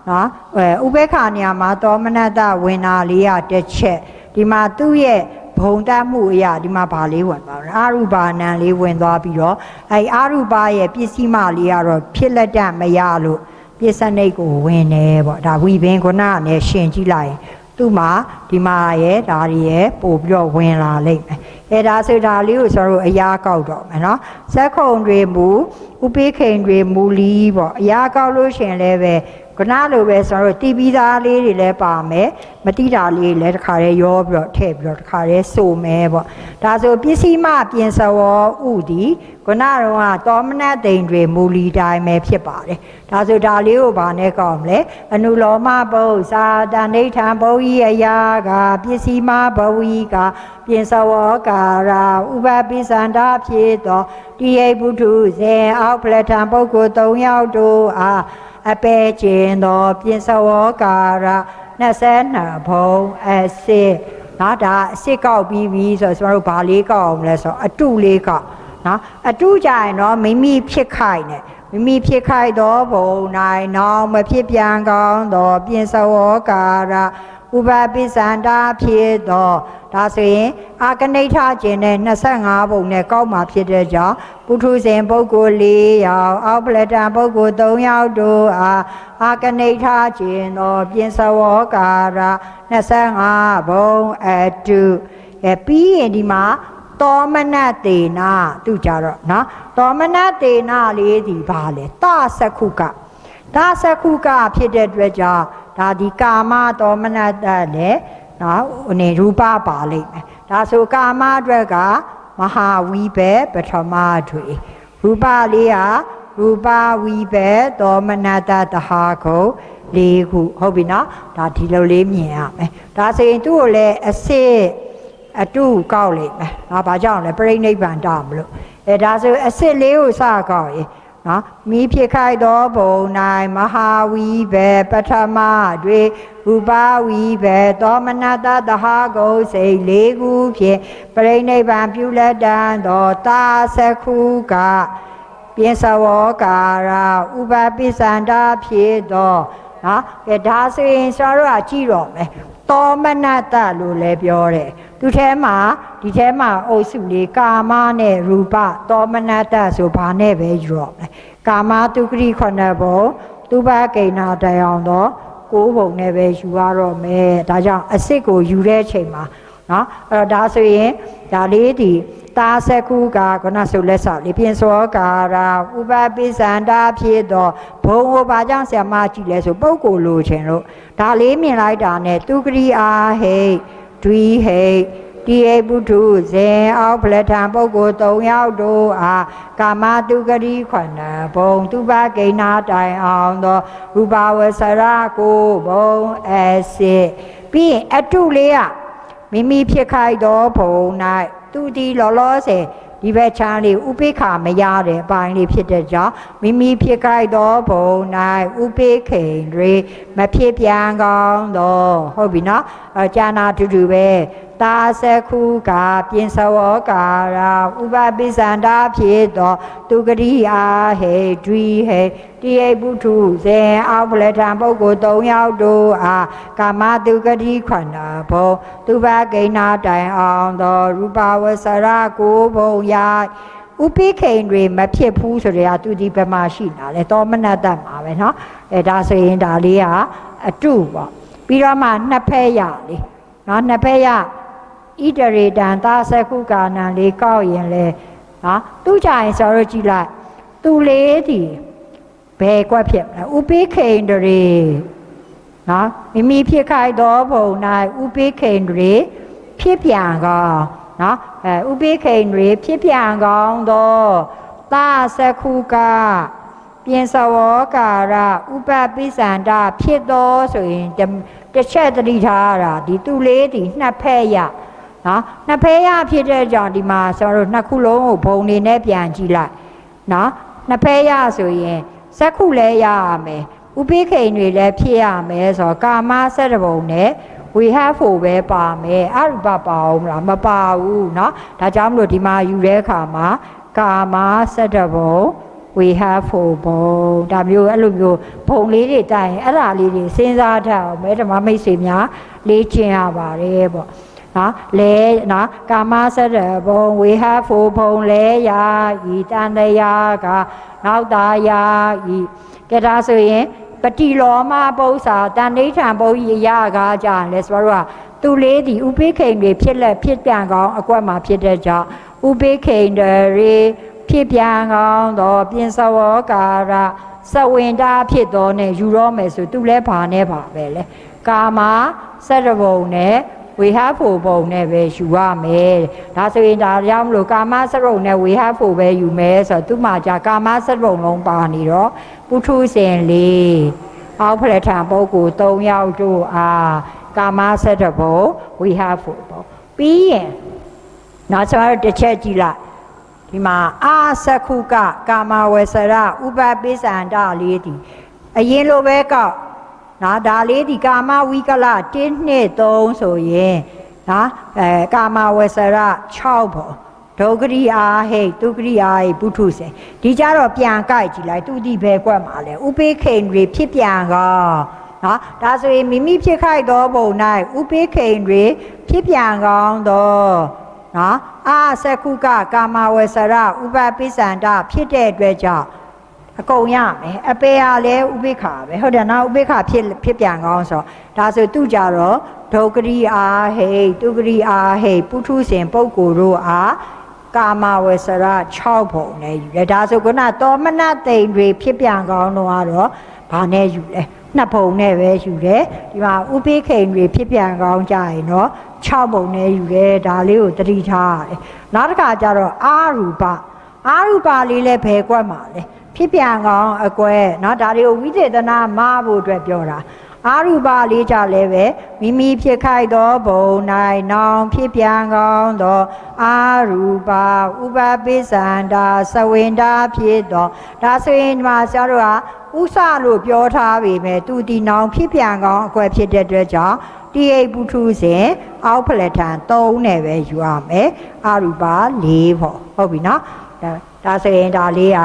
နော်အဲဥပေက္ခနေရာမှာတောမနတဝင်တာလေးရတစ်ချက်ဒီမှာသူ့ရဲ့ဘုံတတ်မှုအရာဒီမှာဗာလေးဝင်သွားတယ်အာရုပါဏံလေးဝင်သွားပြီးတော့အဲအာရုပါရဲ့ပစ္စည်းမလေးကတော့ဖြစ်လက်တမရလို့ပစ္စနိတ်ကိုဝင်တယ်ပေါ့ဒါဝီဘင်းခုနကနဲ့ရှင်ကြည့်လိုက်ရင် သူ့မှာဒီမှာရဲ့ဒါတွေရဲ့ပို့ပြီးတော့ဝင်လာလိမ့်မယ်အဲဒါဆိုဒါလေးကိုကျွန်တော်တို့အရာကောက်တော့မယ်နော်ဇက်ခုံတွေမူဥပိခိန်တွေမူလီပေါ့အရာကောက်လို့ရှင်လည်းပဲ ခုနလိုပဲကျွန်တော်တို့တီးပြီးသားလေးတွေလည်းပါမယ်မတိတာလေးလည်းတစ်ခါတည်းရောပြီးတော့ထည့်ပြီးတော့တစ်ခါတည်းစိုမယ်ပေါ့ဒါဆိုပစ္စည်းမပြင်စဝောဥဒီခုနကတော့တောမနတ်တိန်တွေမူလီတိုင်းပဲဖြစ်ပါတယ်ဒါဆိုဒါလေးကိုဗာနဲ့ကောက်မလဲအနုလောမဘုသာတဏိဋ္ဌံဘုဤအရာကပစ္စည်းမဘဝီကပြင်စဝောကာရာဥပပိစန္ဒဖြစ်သောတိယဘုထုဇေအောက်ပလထံပုဂ္ဂိုလ်၃ယောက်တို့အား အပေကျင်သောပြင်စဝောကာရ22ဘုံအစစ်နော်ဒါအစစ်ကောက်ပြီးပြီဆိုတော့ကျွန်တော်တို့ဘာလေးကောက်အောင်လဲဆိုတော့အတုလေးကောက်နော်အတုကြရင်တော့မိမိဖြစ်ခိုက်နေမိမိဖြစ်ခိုက်သောဘုံနိုင်နောင်မဖြစ်ပြန်ကောင်းသောပြင်စဝောကာရ ဥပပိစန္ဒာဖြစ်သောဒါဆိုရင်အာကနိဋ္ဌကျင်တဲ့25ပုံနဲ့ကောက်မှာဖြစ်တဲ့ကြောင့်ပုထုဇဉ်ပုဂ္ဂိုလ်၄ယောက်အောက်ပလတံပုဂ္ဂိုလ်၃ယောက်တို့အားအာကနိဋ္ဌကျင်သောပြင်စဝောကာရ25ဘုံအတုအဲပြီးရင်ဒီမှာတောမနတေနာသူကြတော့နော်တောမနတေနာလေးဒီပါလေတသခုကတသခုကဖြစ်တဲ့အတွက်ကြောင့် ဒါဒီကာမတောမနတလည်းနော်ဟိုနေရူပပါလိမ့်မယ်ဒါဆိုကာမအတွက်ကမဟာဝီဘေပထမတွေရူပလေးဟာရူပဝီဘေတောမနတတဟာခုလေးခုဟုတ်ပြီနော်ဒါဒီလိုလေးမြင်ရမယ်ဒါဆိုရင်သူ့ကိုလည်းအစစ်အတုကောက်လိမ့်မယ်နော်ဘာကြောင့်လဲပြိဋိနိဗ္ဗာန်တမလို့အဲဒါဆိုအစစ်လေးကိုစကောက်ရင် နော်မိဖြစ်ခိုက်သောဘုံ၌မဟာဝီဘေပထမတွေရူပဝီဘေသောမနတသဟဂုစိတ်လေးခုဖြင့်ပြိဋိဘံပြုလက်တံသောတာသခုကပြင်စဝောကာရဥပပိစန္ဒဖြစ်သောနော်ကဲဒါဆိုရင်ကျွန်တော်တို့ကကြည့်တော့မယ်သောမနတလို့လည်းပြောတယ် သူထဲမှာဒီထဲမှာအုပ်စုလေးကာမနဲ့ရူပသောမနတဆိုဘာနဲ့ပဲယူတော့မယ်ကာမတုကတိခုနှစ်ဘုံသူဘကိဏတိုင်အောင်တော့ကိုးဘုံနဲ့ပဲယူရတော့မယ်ဒါကြောင့်အစ်စ်ကိုယူတဲ့အချိန်မှာနော်အဲ့တော့ဒါဆိုရင်ဒါလေးဒီတာစကုကခုနဆိုလက်ဆောက်လေးပြင်စောကာရာဥပပိစန္ဒာဖြစ်တော့ဘုံဟောဘာကြောင့်ဆရာမကြည့်လဲဆိုပုပ်ကိုလိုချင်လို့ဒါလေးမြင်လိုက်တာနဲ့သူကရိအာဟိတ် ဒွီဟိတ်တိယပုထုဇင်အောက်ပလထံပုဂ္ဂိုလ်၃ယောက်တို့အားကာမတုဂတိခွဏဘုံသူပဂိဏတိုင်အောင်သောရူပဝဆရကိုဘုံအစစ်ပြီးရင်အတုလေးကမိမိဖြစ်ခိုက်သောဘုံ၌သူဒီလောလောဆယ် ဒီဘက်ချမ်းလေးဥပိ္ခာမရတဲ့အပိုင်းလေးဖြစ်တဲ့ကြောင့်မိမိဖြစ်ခိုက်သောဘုံ၌ဥပိ္ခိန်တွေမဖြစ်ပြန်ကောင်းသောဟုတ်ပြီနော်အကျာနာတူတူပဲ တာသခုကပြင်စဝကာရာဥပပိစန္ဒာဖြစ်သောသူဂရိအာဟေဒွီဟေတိယပုထုဇေအောက်ပလထံပုဂ္ဂိုလ်၃ယောက်တို့အားကာမတုဂတိခန္ဓာဘုံသူဘဂိဏတိုင်အောင်သောရူပဝဆရကိုဘုံယဥပိခိန်တွေမဖြစ်ဘူးဆိုတဲ့ကသူဒီဘက်မှာရှိတာလေတောမနတတ်မှာပဲเนาะအဲဒါဆိုရင်ဒါလေးကအတုပေါ့ပြီးတော့မှနှစ်ဖက်ရလေเนาะနှစ်ဖက်ရ ဣတရေတံသာသကုကာနံလေးကောက်ရင်လေနော်သူကြရင်ဆိုတော့ကြည့်လိုက်သူလေးဒီဘယ်ကွက်ဖြစ်မလဲဥပိခိန်တရေနော်မိမိဖြစ်ခိုက်သောဘုံ၌ဥပိခိန်တရေဖြစ်ပြန်ကောနော်အဲဥပိခိန်တွေဖြစ်ပြန်ကောင်းသောသာသကုကာပြင်စဝကာရဥပပိစန္ဒဖြစ်သောဆိုရင်တစ်ချက်တတိထားရတာဒီသူလေးဒီနှစ်ဖက်ရ နော်နှစ်ဖဲရဖြစ်တဲ့ကြောင့်ဒီမှာကျွန်တော်တို့နှစ်ခုလုံးကိုဘုံနေနဲ့ပြန်ကြည့်လိုက်နော်နှစ်ဖဲရဆိုရင်စက်ခုလည်းရရမယ်ဥပိခိန်တွေလည်းဖြစ်ရမယ်ဆိုတော့ကာမဆက်တဘုံနဲ့ we have for ပဲပါမယ်အရူပပါအောင်မလားမပါဘူးเนาะဒါကြောင့်မလို့ဒီမှာယူတဲ့အခါမှာကာမဆက်တဘုံ we have for ဘုံဒါမျိုးအဲ့လိုမျိုးဘုံလေးတွေတိုင်အဲ့ဒါလေးတွေစဉ်းစားထားအောင်မဲဓမ္မမိတ်ဆွေများလေ့ကျင့်ရပါတယ်ပေါ့ နော်လဲနော်ကာမစရဘုံဝေဟဖို့ဘုံလဲယာဤတန်တရားကနောက်တာယာဤကဲဒါဆိုရင်ပတိလောမပု္ပ္ပာတန်ဋိဌံဘုံဤရကားကြလဲဆိုတော့သူလေးဒီဥပိခိန်တွေဖြစ်လက်ဖြစ်ပြန်ကောင်းအကွက်မှာဖြစ်တဲ့ကြောင့်ဥပိခိန်တွေဖြစ်ပြန်ကောင်းသောပြင်စဝကာရစဝင်တာဖြစ်သောနဲ့ယူရောမယ်ဆိုသူလဲဘာနဲ့ပါပဲလဲကာမစရဘုံနဲ့ ဝေဟဖို့ပုံနဲ့ပဲယူရမယ်ဒါဆိုရင်ဒါကြောင့်မလို့ကာမစရုံနဲ့ဝေဟဖို့ပဲယူမယ်ဆိုတော့သူမှじゃကာမစရုံလုံးပါနေတော့ပုထုဇဉ်လေးအောက်ဖလက်ထံပုဂ္ဂိုလ်၃ယောက်တို့အားကာမစရဘုံဝေဟဖို့ပုံပြီးရင်နောက်ဆုံးတစ်ချက်ကြည့်လိုက်ဒီမှာအာသခုကကာမဝေစရဥပပိစ္ဆန္ဒလေးဒီအရင်လိုပဲကောက် နော်ဒါလေးဒီကာမဝိကလ1နှစ်3ဆိုရင်နော်အဲကာမဝဆရ6ပေါ့ဒုဂရိအာဟိတုဂရိအာဟိပုထုစေဒီကြတော့ပြန်ကြိုက်ကြည့်လိုက်သူဒီဘယ်ကွက်မှာလဲဥပိခိန်တွေဖြစ်ပြန်ကောနော်ဒါဆိုရင်မိမိဖြစ်ခိုက်သောဘုံ၌ဥပိခိန်တွေဖြစ်ပြန်ကောင်းသောနော်အာသကုကကာမဝဆရဥပပိစ္ဆန္ဒဖြစ်တဲ့အတွက်ကြောင့် အကုန်ရမယ်အပေရလဲဥပိ္ခာပဲဟုတ်တယ်နော်ဥပိ္ခာဖြစ်ဖြစ်ပြန်ကောင်းဆိုဒါဆိုသူကြတော့ဒုက္ခရိအာဟိတုဂရိအာဟိပုထုရှင်ပုဂ္ဂိုလ်တို့အားကာမဝေစရ6ပုံနဲ့ယူတယ်ဒါဆိုခုနတောမနတိန်တွေဖြစ်ပြန်ကောင်းတော့ကတော့ဘာနဲ့ယူလဲနှစ်ပုံနဲ့ပဲယူတယ်ဒီမှာဥပိခိန်တွေဖြစ်ပြန်ကောင်းကြရင်တော့6ပုံနဲ့ယူတယ်ဒါလေးကိုတတိထားရတယ်နောက်တစ်ခါကျတော့အာရူပအာရူပလေးလည်းဘယ်ကွက်မှာလဲ ဖြစ်ပြန်ကောင်းအကွဲเนาะဒါတွေကိုဝိသေသနာမဖို့အတွက်ပြောတာအာရူပလေးကြလည်းပဲမိမိဖြစ်ခိုက်သောဘုံ၌နောင်ဖြစ်ပြန်ကောင်းသောအာရူပဥပပိစ္ဆန္ဒာသဝင်တာဖြစ်သောဒါဆိုရင်ဒီမှာဆရာတို့ကဥစလို့ပြောထားပေမဲ့သူဒီနောင်ဖြစ်ပြန်ကောင်းအကွဲဖြစ်တဲ့အတွက်ကြောင့်တိယပုထုစဉ်အောက်ဖလက်ထံ3နဲ့ပဲယူရမယ်အာရူပ4ပေါ့ဟုတ်ပြီနော်ဒါဆိုရင်ဒါလေးက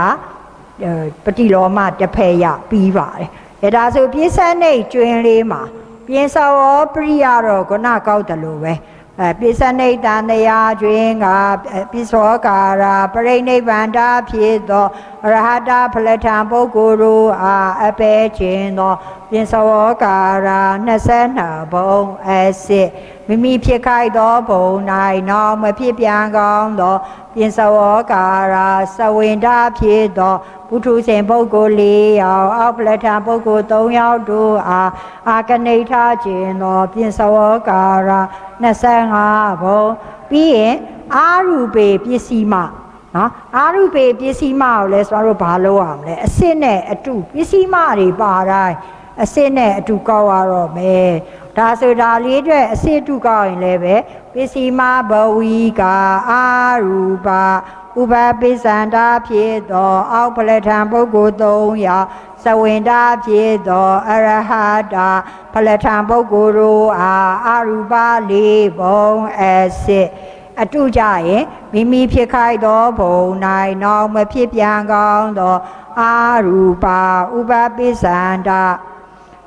ပတိလောမတစ်ဖက်ရပြီးပါတယ်အဲဒါဆိုပြစ္ဆနိတ်ကျွင်းလေးမှာပြင်စောပရိယတော့ခုနကောက်တယ်လို့ပဲအဲ ပိစနိတန်တရားကျွင်းကပိသောကာရာပရိနိဗ္ဗန္တာဖြစ်သောရဟတာဖလထံပုဂ္ဂိုလ်တို့အားအပေခြင်းသောပြင်သောကာရာ22ဘုံအစစ်မိမိဖြစ်ခိုက်သောဘုံ၌နောက်မဖြစ်ပြန်ကောင်းသောပြင်သောကာရာသဝိန္ဒဖြစ်သောပုထုဇဉ်ပုဂ္ဂိုလ်၄ယောက်အောက်ပလထံပုဂ္ဂိုလ်၃ယောက်တို့အားအာကနေထားခြင်းသောပြင်သောကာရာ 25ဘုံပြီးရင်အာရူပေပစ္စည်းမှနော်အာရုပေပစ္စည်းမကိုလဲဆိုတော့ဘာလုပ်ရမလဲအစစ်နဲ့အတုပစ္စည်းမတွေပါတိုင်းအစစ်နဲ့အတူကောက်ရတော့မယ်ဒါဆိုဒါလေးအတွက်အစစ်တုကောက်ရင်လည်းပဲပစ္စည်းမဘဝီကာအာရူပါ ဥပပိစ္ဆန္ဒဖြစ်သောအောက်ပလထံပုဂ္ဂိုလ်၃ယောက်သဝိန္ဒဖြစ်သောအရဟတာဖလထံပုဂ္ဂိုလ်တို့အားအာရူပလေးဘုံအစစ်အတုကြရင်မိမိဖြစ်ခိုက်သောဘုံ၌နောက်မဖြစ်ပြန်ကောင်းသောအာရူပါဥပပိစ္ဆန္ဒ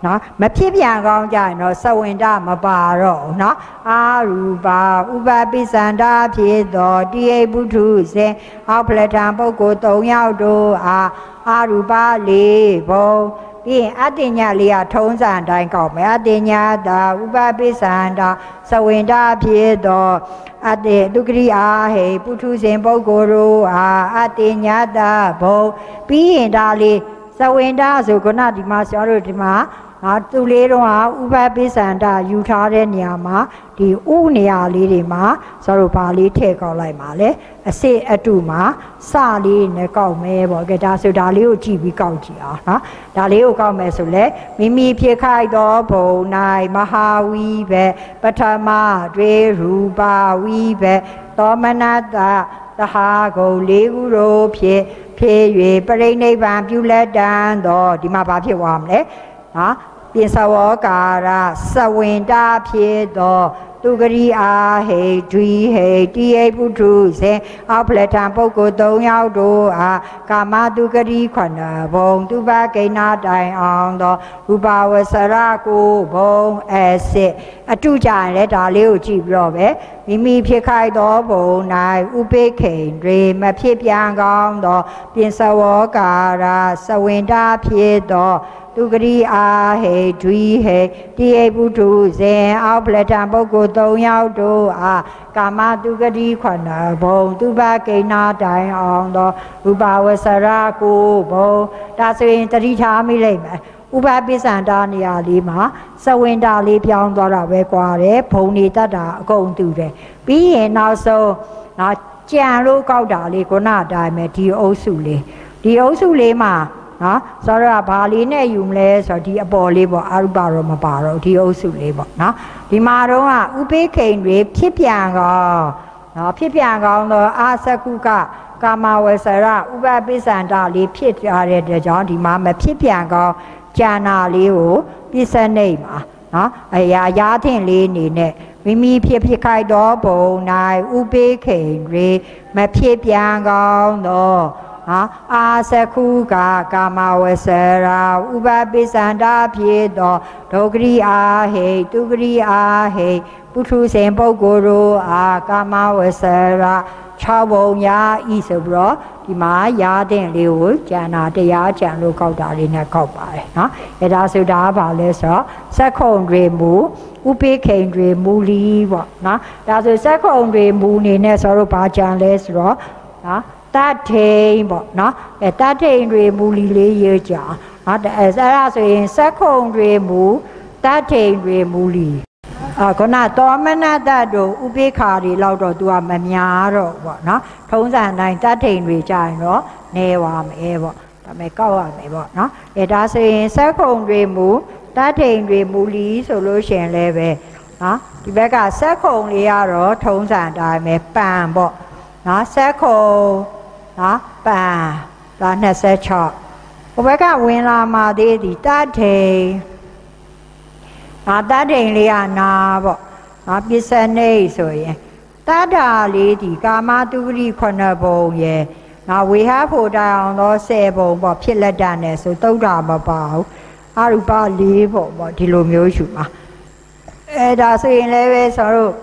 နော်မဖြစ်ပြန်ကောင်းကြရင်တော့သဝန္တမပါတော့ဘူးနော်အာရူပါဥပပိစန္ဒဖြစ်သောတိယပုထုဇဉ်အောက်ဖလထံပုဂ္ဂိုလ်၃ယောက်တို့အားအာရူပါ၄ဘုံပြီးရင်အတ္တညာလေးကထုံးစံတိုင်းကောက်မယ်အတ္တညာတာဥပပိစန္ဒသဝန္တဖြစ်သောအတ္တဒုက္ခရိအာဟေပုထုဇဉ်ပုဂ္ဂိုလ်တို့အားအတ္တညာတာဘုံပြီးရင်ဒါလေးသဝန္တဆိုခုနဒီမှာဆရာတို့ဒီမှာ ဟာသူလေးတော့ဥပပိစန္ဒယူထားတဲ့နေရာမှာဒီဥနေရာလေးတွေမှာဆိုတော့ဗာလေးထည့်ကောက်လိုက်ပါလေအစစ်အတုမှာစလေးနဲ့ကောက်မဲပေါ့ကဲဒါဆိုဒါလေးကိုကြည့်ပြီးကောက်ကြည့်အောင်နော်ဒါလေးကိုကောက်မယ်ဆိုလဲမိမိဖြစ်ခိုက်သောဘုံ၌မဟာဝီပဲပထမတွေရူပါဝီပဲသောမနတသဟာကုံလေးခုတို့ဖြစ်ဖြစ်၍ပြိဋိဘံပြုလက်တန်းသောဒီမှာဘာဖြစ်သွားမလဲနော် ပိစဝကာရသဝင်တာဖြစ်သောသူဂရိအာဟေဒွီဟေတိယပုထုဇေအဖလထံပုဂ္ဂိုလ်၃ယောက်တို့အားကာမတုဂရိခဏဘုံသူပကိဏတိုင်အောင်သောရူပဝဆရကိုဘုံအစစ်အတုကြရင်လည်းဒါလေးကိုကြည့်ပြီးတော့ပဲမိမိဖြစ်ခိုက်သောဘုံ၌ဥပိခိန်တွေမဖြစ်ပြန်ကောင်းသောပြင်စဝကာရသဝင်တာဖြစ်သော သူဂရိအာဟေဒွီဟေတိယပုထုဇဉ်အောက်ပလထံပုဂ္ဂိုလ်၃ယောက်တို့အားကာမသူဂတိခဏဘုံသူဘကိဏတိုင်အောင်သောရူပဝဆရကိုဘုံဒါဆိုရင်တတိထားမိလိမ့်မယ်ဥပပိစ္ဆန္ဒနေရာလေးမှာစဝင်းတာလေးပြောင်းသွားတာပဲကွာတယ်ဘုံနေတတ်တာအကုန်တူတယ်ပြီးရင်နောက်ဆုံးနော်ကြံလို့ကောက်တာလေးခုနအတိုင်းပဲဒီအုပ်စုလေးဒီအုပ်စုလေးမှာ နော်ဆိုတော့ဘာလေးနဲ့ယူမလဲဆိုတော့ဒီအပေါ်လေးပေါ့အရုပတော့မပါတော့ဒီအုပ်စုလေးပေါ့နော်ဒီမှာတော့ကဥပိခိန်တွေဖြစ်ပြန်ကောနော်ဖြစ်ပြန်ကောင်းတော့အာသကုကကာမဝဆရဥပပိစ္ဆန္ဒလေးဖြစ်ကြတဲ့တဲ့ကြောင့်ဒီမှာမဖြစ်ပြန်ကောင်းဉာဏလေးကိုပြစ္ဆနိတ်မှာနော်အရာရာထင်လေးအနေနဲ့မိမိဖြစ်ဖြစ်ခိုက်သောဘုံ၌ဥပိခိန်တွေမဖြစ်ပြန်ကောင်းတော့ ဟာအာသခုကကာမဝဆရာဥပပိစန္ဒဖြစ်သောဒုက္ခရိအာဟိသူကရိအာဟိပုထုဇဉ်ပုဂ္ဂိုလ်တို့အာကာမဝဆရာ6ဘုံရာဤဆိုပြီးတော့ဒီမှာရာတဲ့လေးကိုကျန်တာတရားကျန်လို့ကောက်တာလေးနဲ့ကောက်ပါတယ်เนาะအဲဒါဆိုဒါကဘာလဲဆိုတော့စက်ခုံတွေမူဥပိခိန်တွေမူလီပေါ့เนาะဒါဆိုစက်ခုံတွေမူနေနဲ့ဆိုတော့ဘာကြံလဲဆိုတော့เนาะ တထိန်ပေါ့နော်အဲတထိန်တွေမူလီလေးရေးကြနော်အဲအဲ့ဒါဆိုရင်စက်ခုံတွေမူတထိန်တွေမူလီအာခုနတောမနတတို့ဥပိခါတွေလောက်တော့ तू ကမများတော့ပေါ့နော်ထုံးစံတိုင်းတထိန်တွေကြာရင်တော့နေပါမယ်ပေါ့ဒါပေမဲ့ကောက်ရမယ်ပေါ့နော်အဲဒါဆိုရင်စက်ခုံတွေမူတထိန်တွေမူလီဆိုလို့ရှင်လည်းပဲနော်ဒီဘက်ကစက်ခုံလေးကတော့ထုံးစံတိုင်းပဲပန်ပေါ့နော်စက်ခုံ နော်ပန်ဒါ26ဟိုဘက်ကဝင်လာမှသေးသည်တထိန်ဒါတထိန်လေးကနာပေါ့နော်ပစ္စနိဆိုရင်တတ္တာလေးဒီကာမတုဂရိခုနှစ်ဘုံရဲ့နော်ဝေဟဖို့တိုင်အောင်သော10ဘုံပေါ့ဖြစ်လက်တနဲ့ဆိုတုတ်တာမပါဘူးအရူပ၄ဘုံပေါ့ဒီလိုမျိုးယူမှာအဲဒါဆိုရင်လည်းပဲဆိုတော့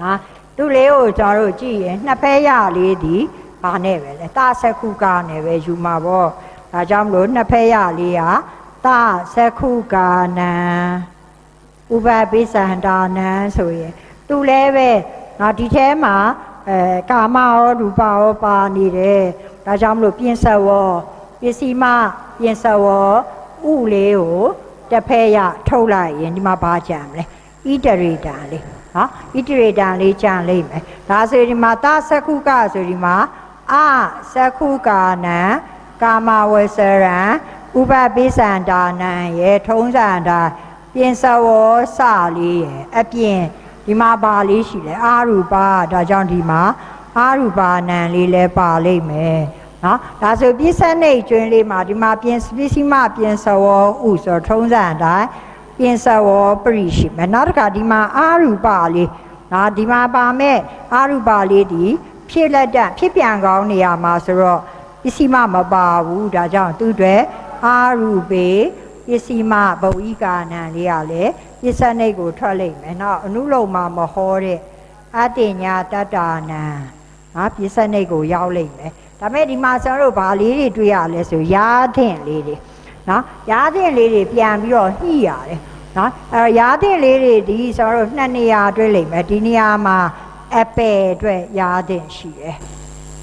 ဟာသူလေးကိုကျွန်တော်တို့ကြည့်ရင်နှစ်ဖက်ရလေးဒီ ဘာနဲ့ပဲလဲတာဆက်ခုကာနဲ့ပဲယူမှာပေါ့ဒါကြောင့်မလို့နှစ်ဖက်ရလေးဟာတာဆက်ခုကာနံဥပပိသန္တာနံဆိုရင်သူလည်းပဲနော်ဒီထဲမှာအဲကာမရောရူပရောပါနေတယ်ဒါကြောင့်မလို့ပြင်ဆက်ဝေါ်ပစ္စည်းမပြင်ဆက်ဝေါ်ဥလေးကိုတစ်ဖက်ရထုတ်လိုက်ရင်ဒီမှာဘာကြံမလဲဣတရေတာလေးနော်ဣတရေတာလေးကြံလိမ့်မယ်ဒါဆိုဒီမှာသသကုကဆိုဒီမှာ အသကုကာနံကာမဝေစရံဥပပိသန္တာနံရဲ့ထုံးစံတာပြင်စဝောစလေးရဲ့အပြင်ဒီမှာပါလေးရှိတယ်အာရူပဒါကြောင့်ဒီမှာအာရူပနံလေးလည်းပါလိမ့်မယ်နော်ဒါဆိုပြစ္ဆနိတ်ကျွင်းလေးမှာဒီမှာပြင်ပစ္စည်းမပြင်စဝောဥဆိုထုံးစံအတိုင်းပြင်စဝောပရိရှိမယ်နောက်တစ်ခါဒီမှာအာရူပလေးနော်ဒီမှာပါမဲ့အာရူပလေးဒီ ဖြစ်လက်တဖြစ်ပြန်ကောင်းနေရမှာဆိုတော့ပစ္စည်းမမပါဘူးဒါကြောင့်သူ့အတွက်အာရူပေပစ္စည်းမဘဝိကာနံလေးကလည်းပစ္စနိတ်ကိုထွက်လိမ့်မယ်နောက်အနုလုံမှာမဟောတဲ့အတ္တညာတတ္တာနံဟာပစ္စနိတ်ကိုရောက်လိမ့်မယ်ဒါမဲ့ဒီမှာကျွန်တော်တို့ဗာလေးတွေတွေ့ရလဲဆိုရာသင့်လေးတွေနော်ရာသင့်လေးတွေပြန်ပြီးတော့ညှိရတယ်နော်အဲရာသင့်လေးတွေဒီကျွန်တော်တို့နှစ်နေရာတွေ့လိမ့်မယ်ဒီနေရာမှာ အပယ်အတွက်ရာသင့်ရှိတယ်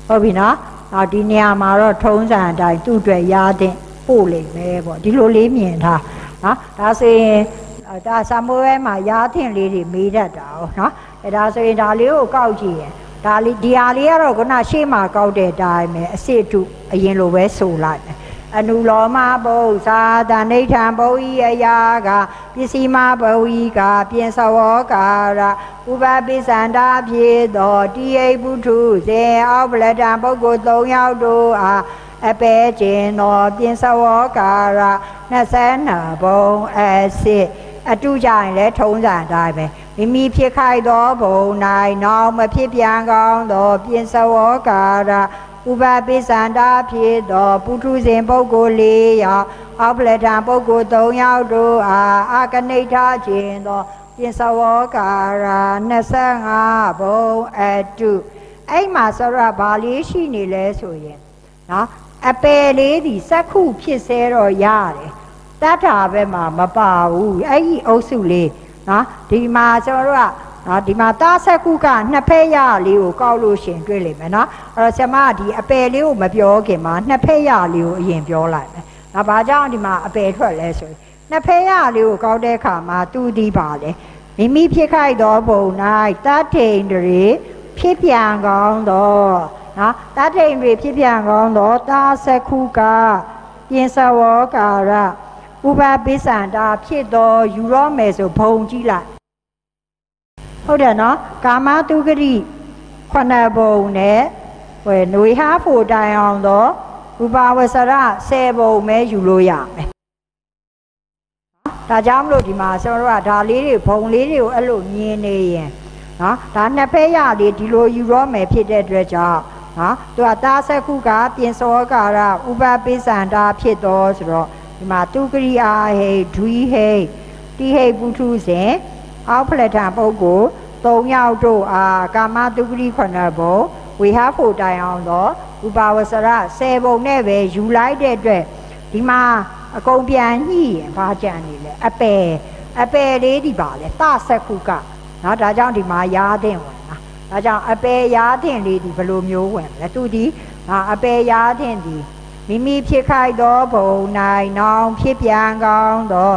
ဟုတ်ပြီနော်နောက်ဒီနေရာမှာတော့ထုံးစံအတိုင်းသူ့အတွက်ရာသင့်ပို့လိမ့်မယ်ပေါ့ဒီလိုလေးမြင်ထားနော်ဒါဆိုရင်ဒါဆာမွေးမှာရာသင့်လေးတွေမေးတတ်တာ哦နော်အဲဒါဆိုရင်ဒါလေးကိုကောက်ကြည့်ရင်ဒါလေးဒီဟာလေးကတော့ခုနရှေ့မှာကောက်တဲ့အတိုင်းပဲအစစ်တုအရင်လိုပဲဆိုလိုက်မယ် အနုလောမဘုသာတဏိဋ္ဌံဘုဤအယာကပစ္စည်းမဘဝီကပြင်စဝောကာရဥပပိစန္ဒာဖြစ်သောတိယပုထုဇေအောပလတံပုဂ္ဂိုလ်၃ယောက်တို့အားအပေခြင်းသောပြင်စဝောကာရ22ဘုံအစစ်အတူကြရင်လည်းထုံးစံတိုင်းပဲမိမိဖြစ်ခိုက်သောဘုံ၌နောက်မဖြစ်ပြန်ကောင်းသောပြင်စဝောကာရ ဥပပိစန္ဒာဖြစ်သောပုထုဇဉ်ပုဂ္ဂိုလ်၄ယောက်အောက်ပလထံပုဂ္ဂိုလ်၃ယောက်တို့အားအာကနိဋ္ဌခြင်းသောပြင်စဝောကာရ25ဘုံအတုအဲ့မှာဆိုတော့ဗာလေးရှိနေလဲဆိုရင်နော်အပယ်လေးဒီစက္ခုဖြစ်စေတော့ရတယ်တတ်တာဘက်မှာမပါဘူးအဲ့ဒီအုပ်စုလေးနော်ဒီမှာကျွန်တော်တို့က နော်ဒီမှာတာဆက်ခုကနှစ်ဖက်ရလေးကိုကောက်လို့ရှင်တွေ့လိမ့်မယ်နော်အဲ့တော့ဆမကဒီအပယ်လေးကိုမပြောခင်မှာနှစ်ဖက်ရလေးကိုအရင်ပြောလိုက်မယ်နော်ဘာကြောင့်ဒီမှာအပယ်ထွက်လဲဆိုရင်နှစ်ဖက်ရလေးကိုကောက်တဲ့အခါမှာသူဒီပါလေမိမိဖြစ်ခိုက်သောဘုံ၌တထိန်တွေဖြစ်ပြန်ကောင်းသောနော်တထိန်တွေဖြစ်ပြန်ကောင်းသောတာဆက်ခုကပြင်စဝောကာရဥပပိစ္ဆန္ဒဖြစ်သောယူရောမယ်ဆိုဘုံကြည့်လိုက် ဟုတ်တယ်နော်ကာမတုဂရိခုနဘုံနဲ့ဟိုຫນွေဟာဖို့တိုင်အောင်သောဥပဝဆရ10ဘုံပဲယူလို့ရမယ်ဒါကြောင့်မလို့ဒီမှာကျွန်တော်တို့ကဒါလေးတွေဘုံလေးတွေကိုအဲ့လိုမြင်နေရင်နော်ဒါနှစ်ဖက်ရလေးဒီလိုယူရောမယ်ဖြစ်တဲ့အတွက်ကြောင့်နော်သူကတာဆက်ခုကပြင်စောကာရဥပပိစ္ဆန္ဒဖြစ်သောဆိုတော့ဒီမှာသူကရိယာဟိဒွိဟိတိဟိပုထုဇဉ် အောက်ဖလက်ထံပုဂ္ဂိုလ်၃ယောက်တို့အားကာမတုကရိခဏဘုံဝေဟဖို့တိုင်အောင်သောဥပါဝဆရ10ဘုံနဲ့ပဲယူလိုက်တဲ့အတွက်ဒီမှာအကုန်ပြန်ညှိရင်ဘာကြံနေလဲအပယ်အပယ်လေးဒီပါလေတဆက်ခုကနော်ဒါကြောင့်ဒီမှာရားတဲ့ဝင်တာဒါကြောင့်အပယ်ရားတဲ့လေးဒီဘယ်လိုမျိုးဝင်လဲသူဒီအပယ်ရားတဲ့ဒီမိမိဖြစ်ခိုက်သောဘုံ၌နောင်ဖြစ်ပြန်ကောင်းသော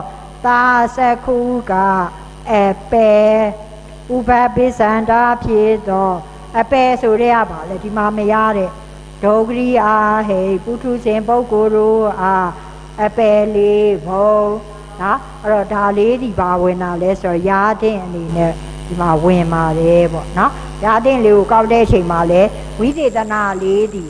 သာစခုက အပေဥပပိစန္ဒာဖြစ်သောအပေဆိုရရပါလေဒီမှာမရတဲ့ဒုဂရိအာဟေပုထုဇဉ်ပုဂ္ဂိုလ်တို့အားအပေလေးဘုံနော်အဲ့တော့ဒါလေးဒီပါဝင်တာလဲဆိုတော့ရာတဲ့အနေနဲ့ဒီမှာဝင်ပါတယ်ပေါ့နော်ရာတဲ့လေးကိုကောက်တဲ့အချိန်မှာလဲဝိသေသနာလေးဒီ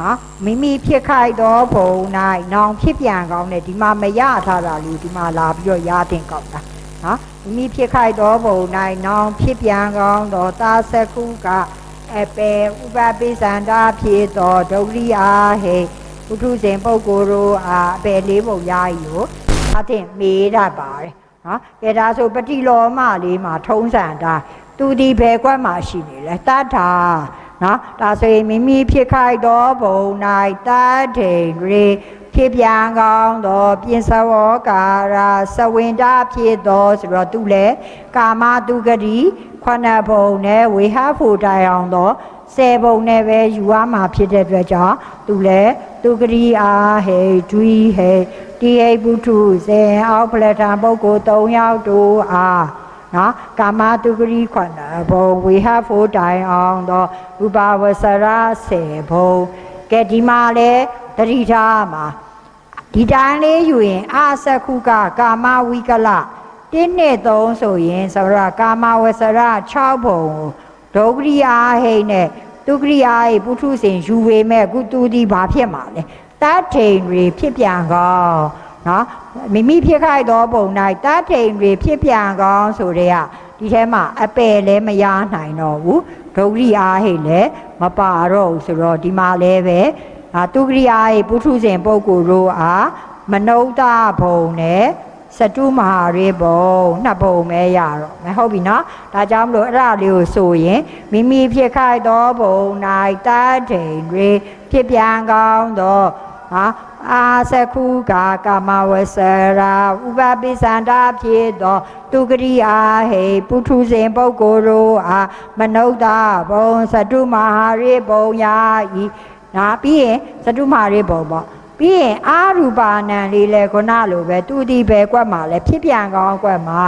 နော်မိမိဖြစ်ခိုက်သောဘုံ၌နောင်ဖြစ်ပြန်ကောင်းတဲ့ဒီမှာမရထားတာလေးဒီမှာလာပြီးတော့ရတင်ကောက်တာနော် မိမိဖြစ်ခိုက်သောဘုံ၌နောင်ဖြစ်ပြန်ကောင်းသောသာသကုကအပေဥပပိစန္ဒာဖြစ်သောဒုရိယာဟေပုထုဇဉ်ပုဂ္ဂိုလ်တို့အားအပေလေးပုံရည်ကိုအသင်မေးတတ်ပါတယ်နော်ကဲဒါဆိုပฏิလောမလေးမှာထုံးစံတာသူဒီဘယ်ကွက်မှာရှိနေလဲတတ်တာနော်ဒါဆိုရင်မိမိဖြစ်ခိုက်သောဘုံ၌တတ်ထိန်ရေ ဖြစ်ပြန်ကောင်းသောပြင်စဝောကာရာသဝင်တာဖြစ်သောဆိုတော့သူလည်းကာမတုဂတိခဏဘုံနဲ့ဝေဟဖို့တိုင်အောင်သောဆယ်ဘုံနဲ့ပဲယူရမှာဖြစ်တဲ့အတွက်ကြောင့်သူလည်းသူဂတိအားဟေဒွီဟေတိဟိပုထုဇေအောက်ပလထံပုဂ္ဂိုလ်၃ယောက်တို့အားနော်ကာမတုဂရိခွန်ဘုံဝေဟဖို့တိုင်အောင်သောဥပါဝဆရဆေဘုံကဲဒီမှာလဲ တတိထားမှာဒီတိုင်းလေးယူရင်အာသခုကကာမဝိကလတင်းနဲ့သုံးဆိုရင်ဆိုတော့ကာမဝဆရ6ဘုံဒုဂရိအာဟိနဲ့သူဂရိအာဟိပုထုဇဉ်ယူဝေမဲ့ကုတူဒီဘာဖြစ်မှာလဲတတ်ထိန်တွေဖြစ်ပြန်ကောင်းနော်မိမိဖြစ်ခိုက်သောပုံ၌တတ်ထိန်တွေဖြစ်ပြန်ကောင်းဆိုတဲ့ကဒီထဲမှာအပယ်လည်းမရနိုင်တော့ဘူးဒုဂရိအာဟိလည်းမပါတော့ဘူးဆိုတော့ဒီမှာလည်းပဲ အာသူဂရိအာဟိပုထုဇဉ်ပုဂ္ဂိုလ်တို့အားမနုဿဘုံနဲ့စတုမဟာရေဘုံနှစ်ဘုံပဲရတော့မဟုတ်ပြီနော်ဒါကြောင့်မလို့အဲ့ဒါလေးကိုဆိုရင်မိမိဖြစ်ခိုက်သောဘုံ၌တတ်ထိန်တွေဖြစ်ပြန်ကောင်းသောဟာအာသခုကာကာမဝဆရာဥပပိသန္တာဖြစ်သောသူဂရိအာဟေပုထုဇဉ်ပုဂ္ဂိုလ်တို့အားမနုဿဘုံစတုမဟာရေဘုံယာဤ နာပြီးရင်စတုမဟာရေဘုံပေါ့ပြီးရင်အာရူပါဏံလေးလဲခုနလိုပဲသူဒီပဲကွက်မှာလဲဖြစ်ပြန်ကောင်းကွက်မှာ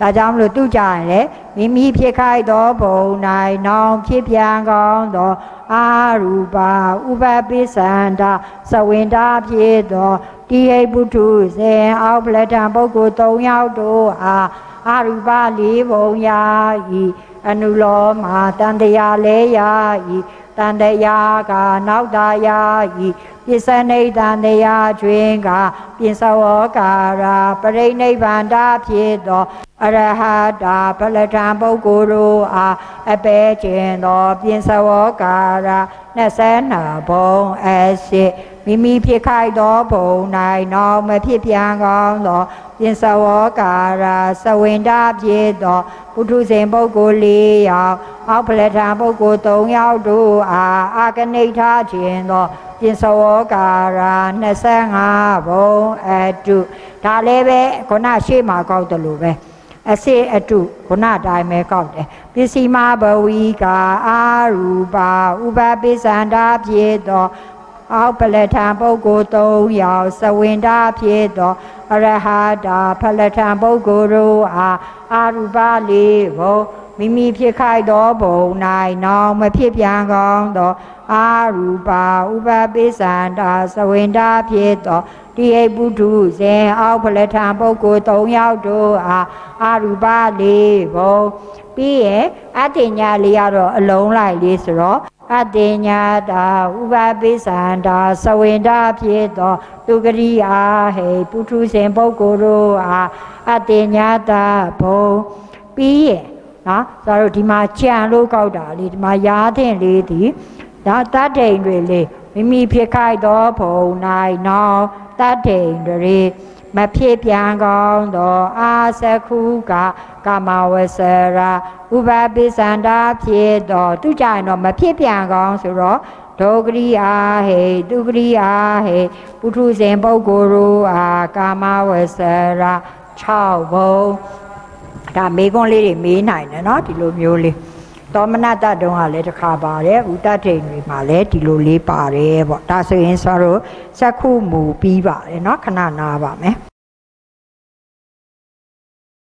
ဒါကြောင့်မလို့သူကြရင်လေမိမိဖြစ်ခိုက်သောဘုံ၌နောင်ဖြစ်ပြန်ကောင်းသောအာရူပါဥပပိသန္တာသဝင်တာဖြစ်သောတိဟိပုထုဇေအောက်ပလတံပုဂ္ဂိုလ်၃ယောက်တို့အားအာရူပလေးဘုံယာဤအနုလောမာတန်တရားလဲယာဤ တန်တရားကနောက်တာယာဤပစ္စနိဒံတရားကျွင်းကပိစဝောကာရာပရိနိဗ္ဗာန်တာဖြစ်သော အရဟတာပလထံပုဂ္ဂိုလ်တို့အားအပေခြင်းသောပိစဝောကာရာ22ဘုံအရှိမိမိဖြစ်ခိုက်သောဘုံ၌နောင်မဖြစ်ပြန်ကောင်းသောပိစဝောကာရာသဝင်တာဖြစ်သောပုထုဇဉ်ပုဂ္ဂိုလ်၄ယောက်အောက်ပလထံပုဂ္ဂိုလ်၃ယောက်တို့အားအာကနိဋ္ဌခြင်းသောပြင်းစောကာရာ25ဘုံအတုဒါလည်းပဲခုနရှေ့မှာကောက်တယ်လို့ပဲ အစေအတုခုနတိုင်းပဲကောက်တယ်ပစ္စည်းမဘဝီကာအာရူပါဥပပိသန္တာဖြစ်သောအောက်ပလထံပုဂ္ဂိုလ်၃ယောက်သဝင်တာဖြစ်သောအရဟတာဖလထံပုဂ္ဂိုလ်တို့အားအာရူပလေးဘုံမိမိဖြစ်ခိုက်သောဘုံ၌နောင်မဖြစ်ပြန်ကောင်းသောအာရူပါဥပပိသန္တာသဝင်တာဖြစ်သော တိဟိပုထုဇဉ်အောက်ဖလထံပုဂ္ဂိုလ်၃ယောက်တို့အားအာရူပလေးဘုံပြီးရင်အတ္တညာလေးကတော့အလုံးလိုက်လေးဆိုတော့အတ္တညာတာဥပပိသန္တာသဝင်တာဖြစ်သောသူဂရိအာဟေပုထုဇဉ်ပုဂ္ဂိုလ်တို့အားအတ္တညာတာဘုံပြီးရင်နော်ဆိုတော့ဒီမှာကြံလို့ကောက်တာလေဒီမှာရားတဲ့လေးဒီဒါတတ်တိန်တွေလေမိမိဖြစ်ခိုက်သောဘုံ၌နောင် တတ်တိန်တွေမဖြစ်ပြန်ကောင်းသောအာသခုကကာမဝဆရာဥပပိသန္တာဖြစ်သောသူကြရင်တော့မဖြစ်ပြန်ကောင်းဆိုတော့ဒုဂရိအာဟေသူဂရိအာဟေပုထုဇဉ်ပုဂ္ဂိုလ်တို့အားကာမဝဆရာ6ဘုံဒါမေခွန်းလေးတွေမေးနိုင်တယ်เนาะဒီလိုမျိုးလေး သောမနတတုံးကလည်းတစ်ခါပါတယ်ဥတထိန်တွေမှာလည်းဒီလိုလေးပါတယ်ပေါ့ဒါဆိုရင်ဆိုတော့စက္ခုမူပြီးပါတယ်เนาะခဏနာပါမယ်